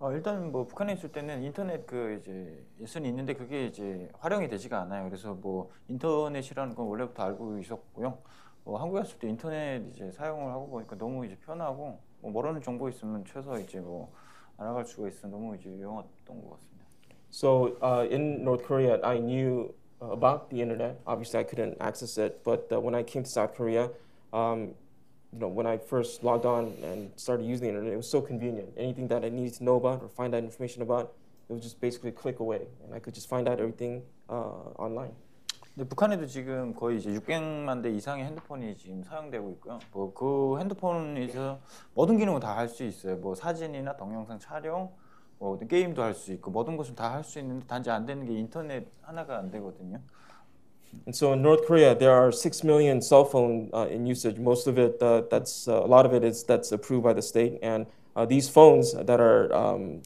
어, 일단 뭐 북한에 있을 때는 인터넷 그 이제 예선이 있는데 그게 이제 활용이 되지가 않아요. 그래서 뭐 인터넷이라는 건 원래부터 알고 있었고요. 어, 한국에 왔을 때 인터넷 이제 사용을 하고 보니까 너무 이제 편하고 뭐 모르는 정보 있으면 최소 이제 뭐 알아갈 수가 있어 너무 이제 유용했던 것 같습니다. So uh, in North Korea, I knew uh, about the internet. Obviously, I couldn't access it, but uh, when I came to South Korea, um, you know, when I first logged on and started using the internet, it was so convenient. Anything that I needed to know about or find out information about, it was just basically a click away, and I could just find out everything uh, online. 근데 북한에도 지금 거의 이제 600만 대 이상의 핸드폰이 지금 사용되고 있고요. 뭐 그 핸드폰에서 모든 기능을 다 할 수 있어요. 뭐 사진이나 동영상 촬영, 뭐 게임도 할 수 있고 모든 것을 다 할 수 있는데 단지 안 되는 게 인터넷 하나가 안 되거든요. And so in North Korea, there are six million cell phone uh, in usage. Most of it, uh, that's uh, a lot of it is that's approved by the state, and uh, these phones that are um,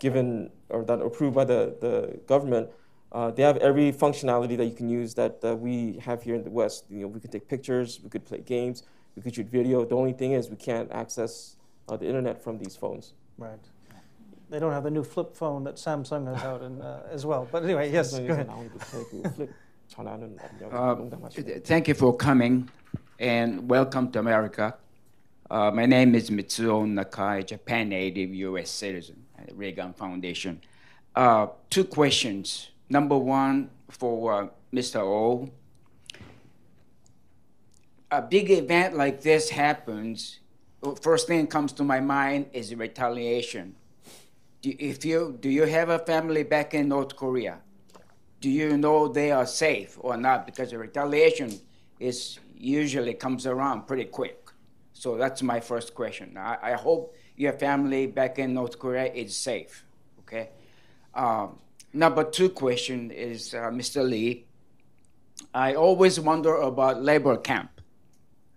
given or that are approved by the the government, uh, they have every functionality that you can use that uh, we have here in the West. You know, we could take pictures, we could play games, we could shoot video. The only thing is we can't access uh, the internet from these phones. Right. they don't have the new flip phone that Samsung has out in, uh, as well. But anyway, yes, go ahead. Uh, thank you for coming and welcome to America. Uh, my name is Mitsuo Nakai, Japan native U.S. citizen at Reagan Foundation. Uh, two questions. Number one for uh, Mr. O. A big event like this happens, first thing comes to my mind is retaliation. Do, if you do you have a family back in North Korea? do you know they are safe or not? Because the retaliation is usually comes around pretty quick. So that's my first question. I, I hope your family back in North Korea is safe. Okay. Um, number two question is uh, Mr. Lee. I always wonder about labor camp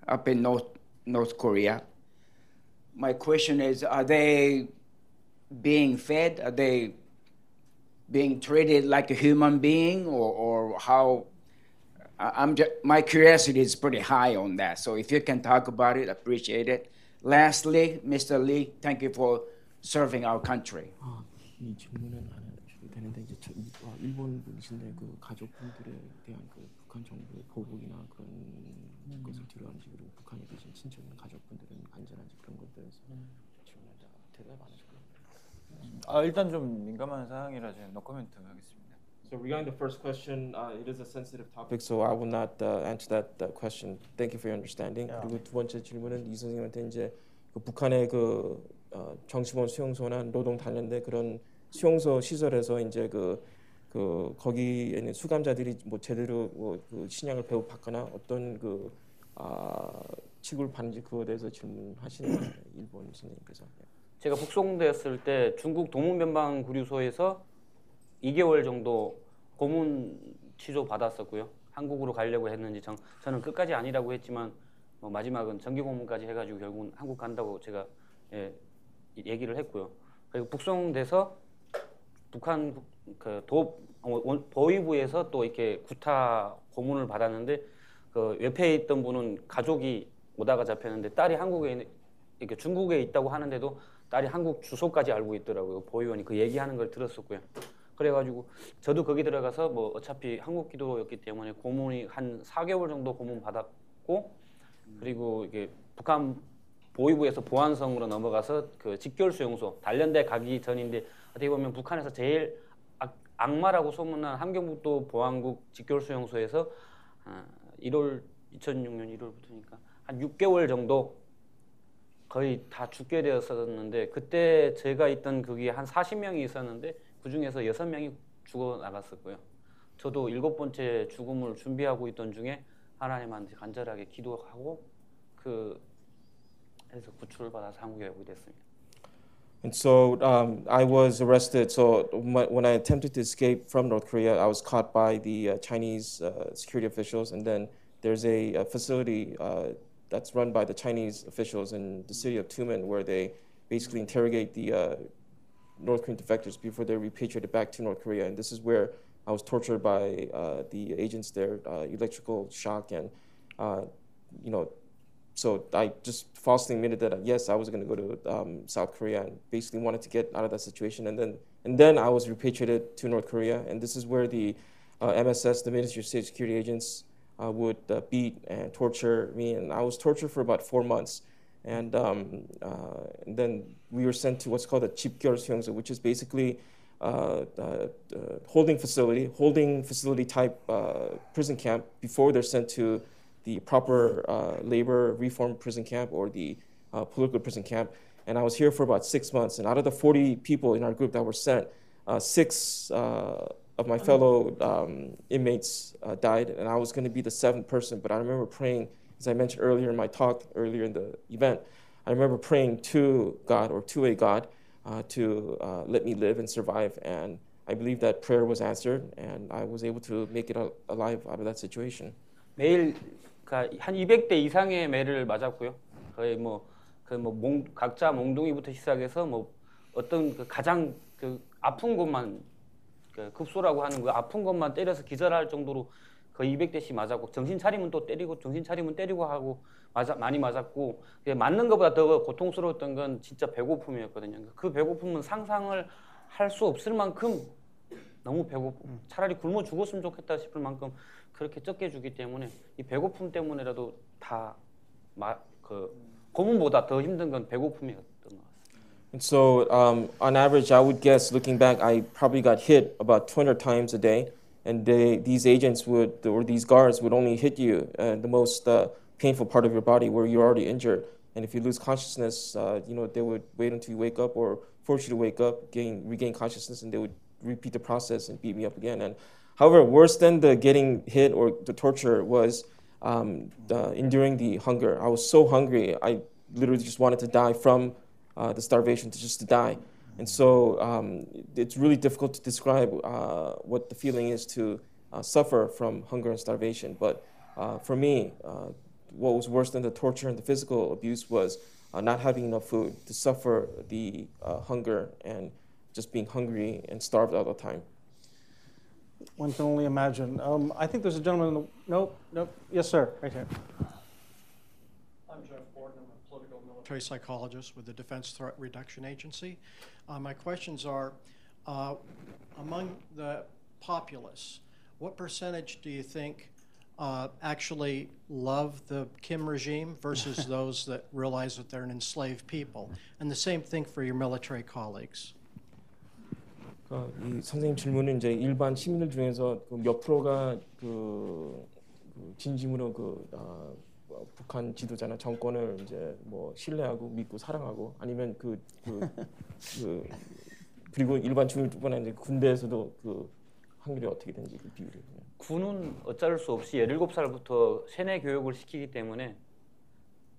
up in North North Korea. My question is: Are they being fed? Are they being treated like a human being or, or how I- I'm just, my curiosity is pretty high on that. So if you can talk about it, appreciate it. Lastly, Mr. Lee, thank you for serving our country. 아, 이 질문은 안 해주셔도 되는데 이제 저, 어, 일본 분이신데 그 가족분들에 대한 그 북한 정부의 보복이나 그런 것을 두려워하는지 그리고 북한에 계신 친척 가족분들은 안전한지 그런 것들에서 질문을 다 대답 안 하셨고요. 아 일단 좀 민감한 사항이라 제가 노코멘트 하겠습니다. So regarding the first question, uh, it is a sensitive topic, so I will not uh, answer that uh, question. Thank you for your understanding. 그리고 두 번째 질문은 이 선생님한테 이제 그 북한의 그 어, 정치본 수용소나 노동 단련대 그런 수용소 시설에서 이제 그, 그 거기에 있는 수감자들이 뭐 제대로 뭐그 신앙을 배우 받거나 어떤 그 아, 취급을 받는지 그거에 대해서 질문하시는 일본 선생님께서. 제가 북송되었을 때 중국 동문변방 구류소에서 2개월 정도 고문 취조 받았었고요. 한국으로 가려고 했는지 정, 저는 끝까지 아니라고 했지만 뭐 마지막은 정기 고문까지 해가지고 결국은 한국 간다고 제가 예, 얘기를 했고요. 그리고 북송돼서 북한 그 도 보위부에서 또 이렇게 구타 고문을 받았는데 그 옆에 있던 분은 가족이 오다가 잡혔는데 딸이 한국에 이렇게 중국에 있다고 하는데도 딸이 한국 주소까지 알고 있더라고요. 보위원이 그 얘기하는 걸 들었었고요. 그래가지고 저도 거기 들어가서 뭐 어차피 한국 기도였기 때문에 고문이 한 4개월 정도 고문 받았고 그리고 이게 북한 보위부에서 보안성으로 넘어가서 그 직결 수용소 단련대 가기 전인데 어떻게 보면 북한에서 제일 악, 악마라고 소문난 함경북도 보안국 직결 수용소에서 아, 1월 2006년 1월부터니까 한 6개월 정도 거의 다 죽게 되었었는데 그때 제가 있던 거기에 한 40명이 있었는데 그 중에서 6명이 죽어 나갔었고요. 저도 일곱 번째 죽음을 준비하고 있던 중에 하나님한테 간절하게 기도하고 그 해서 구출을 받아서 한국에 오게 됐습니다. And so um, I was arrested. So when I attempted to escape from North Korea, I was caught by the uh, Chinese uh, security officials. And then there's a, a facility uh, that's run by the Chinese officials in the city of Tumen where they basically interrogate the uh, North Korean defectors before they're repatriated back to North Korea. And this is where I was tortured by uh, the agents there, uh, electrical shock and, you know, so I just falsely admitted that uh, yes, I was going to go to um, South Korea and basically wanted to get out of that situation. And then and then I was repatriated to North Korea, and this is where the uh, MSS, the Ministry of State Security agents, uh, would uh, beat and torture me, and I was tortured for about four months. And, um, and then we were sent to what's called a Chipgyol which is basically a holding facility, holding facility type prison camp before they're sent to the proper labor reform prison camp or the political prison camp. And I was here for about six months. And out of the 40 people in our group that were sent, six of my fellow um, inmates uh, died. And I was going to be the seventh person. But I remember praying, as I mentioned earlier in my talk, earlier in the event, I remember praying to God or to a God uh, to let me live and survive. And I believe that prayer was answered, and I was able to make it alive out of that situation. 매일 그러니까 한 200대 이상의 매를 맞았고요. 거의 뭐 그 뭐 몽, 각자 몽둥이부터 시작해서 뭐 어떤 그 가장 그 아픈 곳만 그 급소라고 하는 그 아픈 것만 때려서 기절할 정도로 거의 200대씩 맞았고 정신 차리면 또 때리고 정신 차리면 때리고 하고 맞아, 많이 맞았고 맞는 것보다 더 고통스러웠던 건 진짜 배고픔이었거든요. 그 배고픔은 상상을 할 수 없을 만큼 너무 배고프. 차라리 굶어 죽었으면 좋겠다 싶을 만큼 그렇게 적게 주기 때문에 이 배고픔 때문에라도 다그 고문보다 더 힘든 건 같습니다. And so, um, on average, I would guess, looking back, I probably got hit about 200 times a day. And they, these agents would, or these guards would only hit you uh, the most uh, painful part of your body where you're already injured. And if you lose consciousness, uh, you know, they would wait until you wake up or force you to wake up, gain, regain consciousness, and they would repeat the process and beat me up again. And However, worse than the getting hit or the torture was um, the enduring the hunger. I was so hungry, I literally just wanted to die from uh, the starvation, to just to die. And so um, it's really difficult to describe uh, what the feeling is to uh, suffer from hunger and starvation. But uh, for me, uh, what was worse than the torture and the physical abuse was uh, not having enough food, to suffer the hunger and just being hungry and starved all the time. One can only imagine. Um, I think there's a gentleman in the. Nope, nope. Yes, sir, right here. I'm Jeff Borden. I'm a political military psychologist with the Defense Threat Reduction Agency. Uh, my questions are uh, among the populace, what percentage do you think uh, actually love the Kim regime versus those that realize that they're an enslaved people? And the same thing for your military colleagues. 어, 이 선생님 질문은 이제 일반 시민들 중에서 그몇 프로가 그, 그 진심으로 그 어, 뭐 북한 지도자나 정권을 이제 뭐 신뢰하고 믿고 사랑하고 아니면 그, 그, 그 그리고 일반 주민뿐만 아니라 군대에서도 그 확률이 어떻게 되는지 그 비율이. 군은 어쩔 수 없이 17살부터 세뇌 교육을 시키기 때문에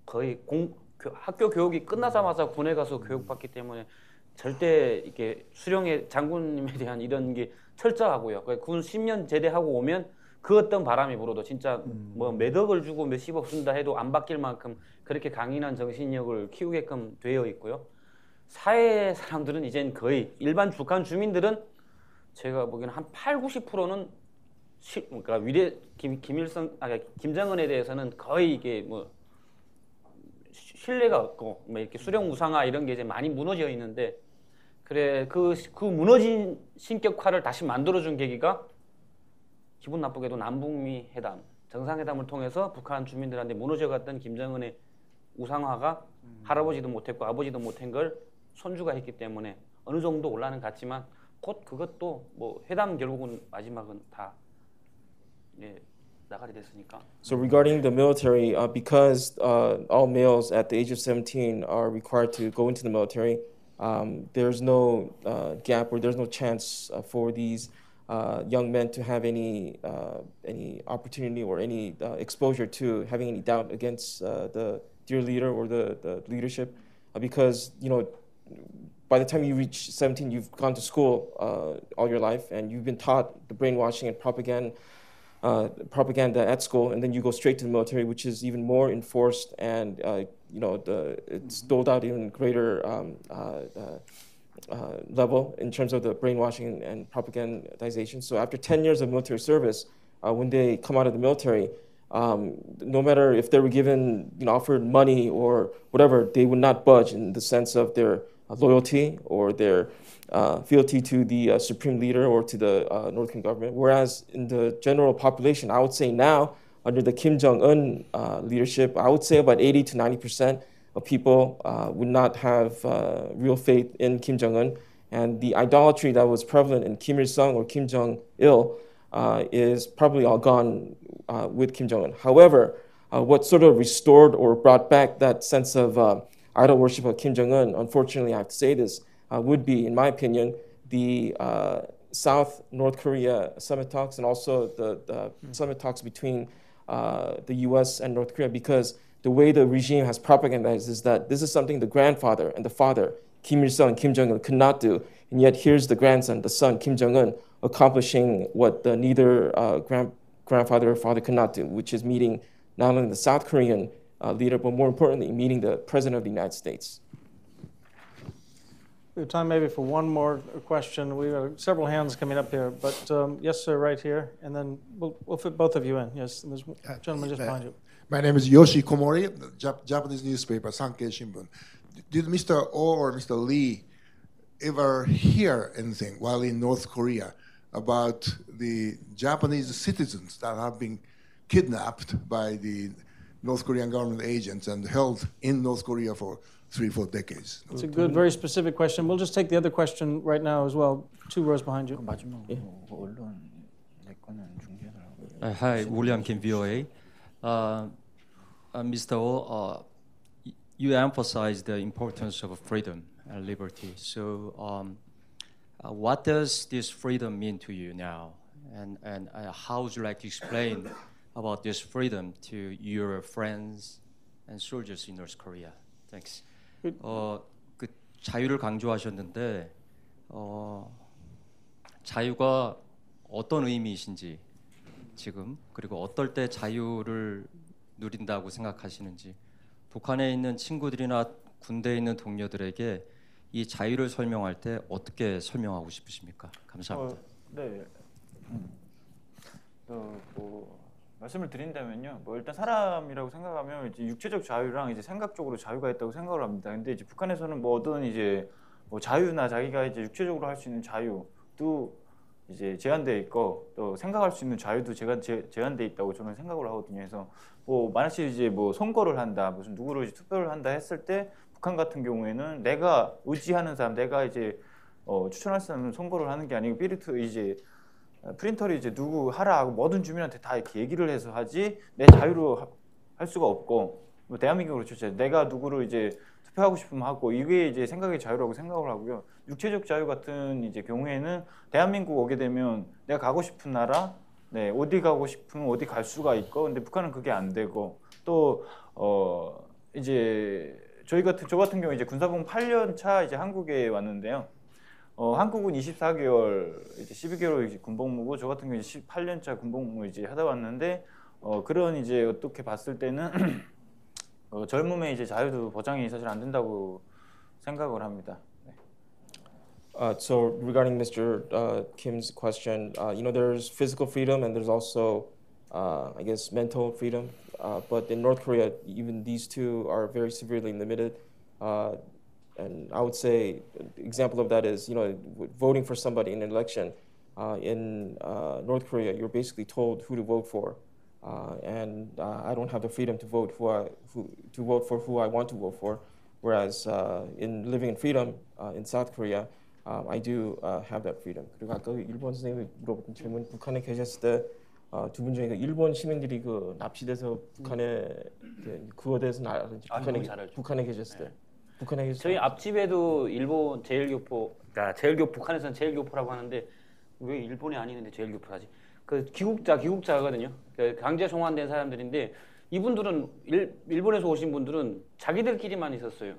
거의 공, 교- 학교 교육이 끝나자마자 군에 가서 교육받기 때문에 절대 이렇게 수령의 장군님에 대한 이런 게 철저하고요. 그러니까 군 10년 제대하고 오면 그 어떤 바람이 불어도 진짜 뭐 매덕을 주고 몇십억 준다 해도 안 바뀔 만큼 그렇게 강인한 정신력을 키우게끔 되어 있고요. 사회 사람들은 이젠 거의 일반 북한 주민들은 제가 보기에는 한 8, 90%는 시, 그러니까 위대 김, 김일성 아 김정은에 대해서는 거의 이게 뭐 시- 신뢰가 없고 뭐 이렇게 수령 무상화 이런 게 이제 많이 무너져 있는데 그래 그그 무너진 신격화를 다시 만들어 준 계기가 기분 나쁘게도 남북미 회담 정상회담을 통해서 북한 주민들한테 무너져 갔던 김정은의 우상화가 할아버지도 못했고 아버지도 못한 걸 손주가 했기 때문에 어느 정도 올라는 갔지만 곧 그것도 뭐 회담 결국은 마지막은 다 예, 나가리 됐으니까. So regarding the military, uh, because uh, all males at the age of 17 are required to go into the military, um, there's no uh, gap or there's no chance uh, for these uh, young men to have any uh, any opportunity or any uh, exposure to having any doubt against uh, the dear leader or the, the leadership, uh, because you know by the time you reach 17, you've gone to school uh, all your life and you've been taught the brainwashing and propaganda propaganda at school, and then you go straight to the military, which is even more enforced and you know the, it's doled out even greater um, uh, level in terms of the brainwashing and propagandization. So after 10 years of military service, uh, when they come out of the military, um, no matter if they were given, you know, offered money or whatever, they would not budge in the sense of their uh, loyalty or their uh, fealty to the uh, supreme leader or to the uh, North Korean government. Whereas in the general population, I would say now, under the Kim Jong Un uh, leadership, I would say about 80 to 90 percent people uh, would not have uh, real faith in Kim Jong Un. And the idolatry that was prevalent in Kim Il sung or Kim Jong il uh, is probably all gone uh, with Kim Jong Un. However, uh, what sort of restored or brought back that sense of uh, idol worship of Kim Jong Un, unfortunately, I have to say this, uh, would be, in my opinion, the uh, South North Korea summit talks and also the, the summit talks between uh, the US and North Korea because the way the regime has propagandized is that this is something the grandfather and the father, Kim Il sung Kim Jong un, could not do. And yet here's the grandson, the son, Kim Jong un, accomplishing what the neither uh, grand, grandfather or father could not do, which is meeting not only the South Korean uh, leader, but more importantly, meeting the president of the United States. We have time maybe for one more question. We have several hands coming up here, but um, yes, sir, right here, and then we'll, we'll fit both of you in. Yes, and there's a gentleman just behind you. My name is Yoshi Komori, Jap- Japanese newspaper Sankei Shimbun. Did Mr. O or Mr. Lee ever hear anything while in North Korea about the Japanese citizens that have been kidnapped by the North Korean government agents and held in North Korea for three, four decades? It's a good, very specific question. We'll just take the other question right now as well. Two rows behind you. Uh, hi, William Kim, VOA. Uh, uh, Mr. O, uh, you emphasize the importance of freedom and liberty. So, um, uh, what does this freedom mean to you now? And, and uh, how would you like to explain about this freedom to your friends and soldiers in North Korea? Thanks. 어, 그 자유를 강조하셨는데 어, 자유가 어떤 의미이신지 지금 그리고 어떨 때 자유를 누린다고 생각하시는지 북한에 있는 친구들이나 군대에 있는 동료들에게 이 자유를 설명할 때 어떻게 설명하고 싶으십니까? 감사합니다. 어, 네. 음. 어, 뭐 말씀을 드린다면요. 뭐 일단 사람이라고 생각하면 이제 육체적 자유랑 이제 생각적으로 자유가 있다고 생각을 합니다. 근데 이제 북한에서는 뭐 어떤 이제 뭐 자유나 자기가 이제 육체적으로 할 수 있는 자유도 이제 제한돼 있고 또 생각할 수 있는 자유도 제가 제, 제한돼 있다고 저는 생각을 하거든요. 그래서 뭐 만약 이제 뭐 선거를 한다, 무슨 누구를 투표를 한다 했을 때 북한 같은 경우에는 내가 의지하는 사람, 내가 이제 어, 추천할 사람은 선거를 하는 게 아니고 삐르트 이제 프린터를 이제 누구 하라 하고 모든 주민한테 다 이렇게 얘기를 해서 하지 내 자유로 하, 할 수가 없고 뭐 대한민국으로 그렇죠. 내가 누구를 이제 투표하고 싶으면 하고 이게 이제 생각의 자유라고 생각을 하고요. 육체적 자유 같은 이제 경우에는 대한민국 오게 되면 내가 가고 싶은 나라, 네 어디 가고 싶으면 어디 갈 수가 있고, 근데 북한은 그게 안 되고 또 어 이제 저희 같은 저 같은 경우 이제 군사봉 8년 차 이제 한국에 왔는데요. 어, 한국은 24개월, 이제 12개월 이제 군복무고 저 같은 경우 이제 18년차 군복무 이제 하다 왔는데 어, 그런 이제 어떻게 봤을 때는 어, 젊음의 이제 자유도 보장이 사실 안 된다고 생각을 합니다. Uh, so regarding Mr. Uh, Kim's question, uh, you know, there's physical freedom and there's also, uh, I guess, mental freedom. Uh, but in North Korea, even these two are very severely limited. Uh, and I would say, example of that is, you know, voting for somebody in an election. in North Korea, you're basically told who to vote for. and I don't have the freedom to vote who I, who, to vote for who I want to vote for. Whereas in living in freedom in South Korea, um, I do uh, have that freedom. 그리고 아까 일본 선생님이 물어봤던 질문, 북한에 계셨을 때 어, 두분 중에 그 일본 시민들이 그 납치돼서 북한에 그, 그거에 대해서는 알았는지 아, 북한에 너무 잘 알죠. 북한에 계셨을 때 북한에 계셨을 저희 앞집에도 일본 제일교포, 그러니까 제일교 북한에서는 제일교포라고 하는데 왜 일본이 아니는데 제일교포라지? 그 귀국자 귀국자거든요. 그 강제 송환된 사람들인데 이분들은 일, 일본에서 오신 분들은 자기들끼리만 있었어요.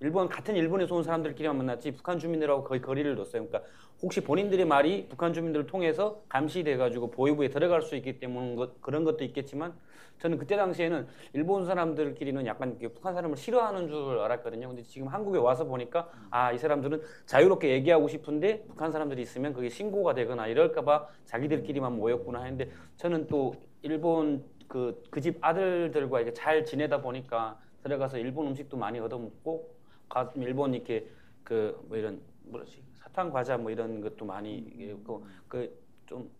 일본 같은 일본에서 온 사람들끼리만 만났지 북한 주민들하고 거의 거리를 뒀어요. 그러니까 혹시 본인들의 말이 북한 주민들을 통해서 감시돼 가지고 보위부에 들어갈 수 있기 때문에 것, 그런 것도 있겠지만 저는 그때 당시에는 일본 사람들끼리는 약간 북한 사람을 싫어하는 줄 알았거든요. 근데 지금 한국에 와서 보니까 아 이 사람들은 자유롭게 얘기하고 싶은데 북한 사람들이 있으면 그게 신고가 되거나 이럴까봐 자기들끼리만 모였구나 했는데 저는 또 일본 그 그 집 아들들과 이게 잘 지내다 보니까 들어가서 일본 음식도 많이 얻어먹고 가 일본 이렇게 그 뭐 이런 뭐지? 사탕 과자 뭐 이런 것도 많이 있고 그좀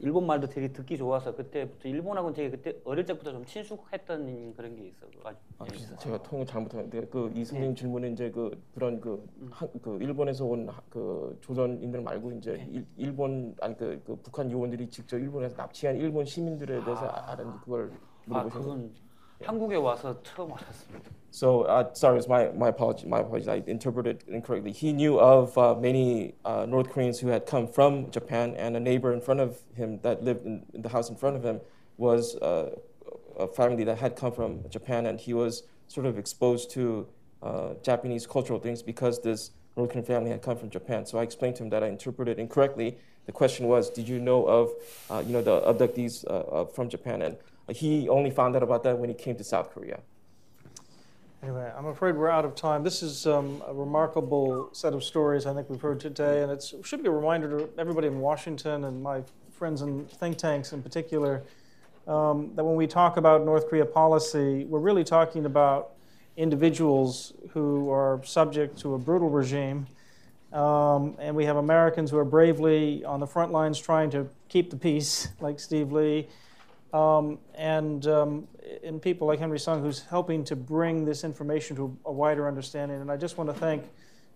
일본 말도 되게 듣기 좋아서 그때부터 일본하고는 되게 그때 어릴 때부터 좀 친숙했던 그런 게 있어. 가지고 아, 제가 통역 잘못했는데 그이 선생님 질문은 이제 그 그런 그, 한, 그 일본에서 온 그 조선인들 말고 이제 일, 일본 아니 그, 그 북한 요원들이 직접 일본에서 납치한 일본 시민들에 대해서 아, 아는지 그걸 아 물어보신 그건 한국에 와서 처음 알았습니다. So uh, sorry, it's my my apology. My apologies. I interpreted incorrectly. He knew of uh, many uh, North Koreans who had come from Japan, and a neighbor in front of him that lived in, in the house in front of him was uh, a family that had come from Japan, and he was sort of exposed to uh, Japanese cultural things because this North Korean family had come from Japan. So I explained to him that I interpreted incorrectly. The question was, did you know of uh, you know the abductees from Japan? And he only found out about that when he came to South Korea. Anyway, I'm afraid we're out of time. This is um, a remarkable set of stories I think we've heard today, and it should be a reminder to everybody in Washington and my friends in think tanks in particular um, that when we talk about North Korea policy, we're really talking about individuals who are subject to a brutal regime. Um, and we have Americans who are bravely on the front lines trying to keep the peace, like Steve Lee, um, and um, and people like Henry Sung, who's helping to bring this information to a wider understanding. And I just want to thank,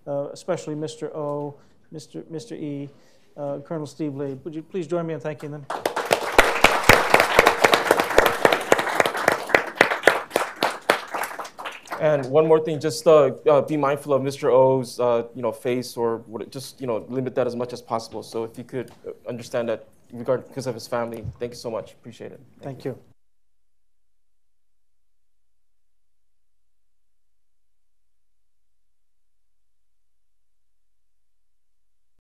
uh, especially Mr. O, Mr. Mr. E, uh, Colonel Steve Lee. Would you please join me in thanking them? And one more thing, just uh, uh, be mindful of Mr. O's, uh, you know, face or just you know, limit that as much as possible. So if you could uh, understand that regard because of his family, thank you so much. Appreciate it. Thank you.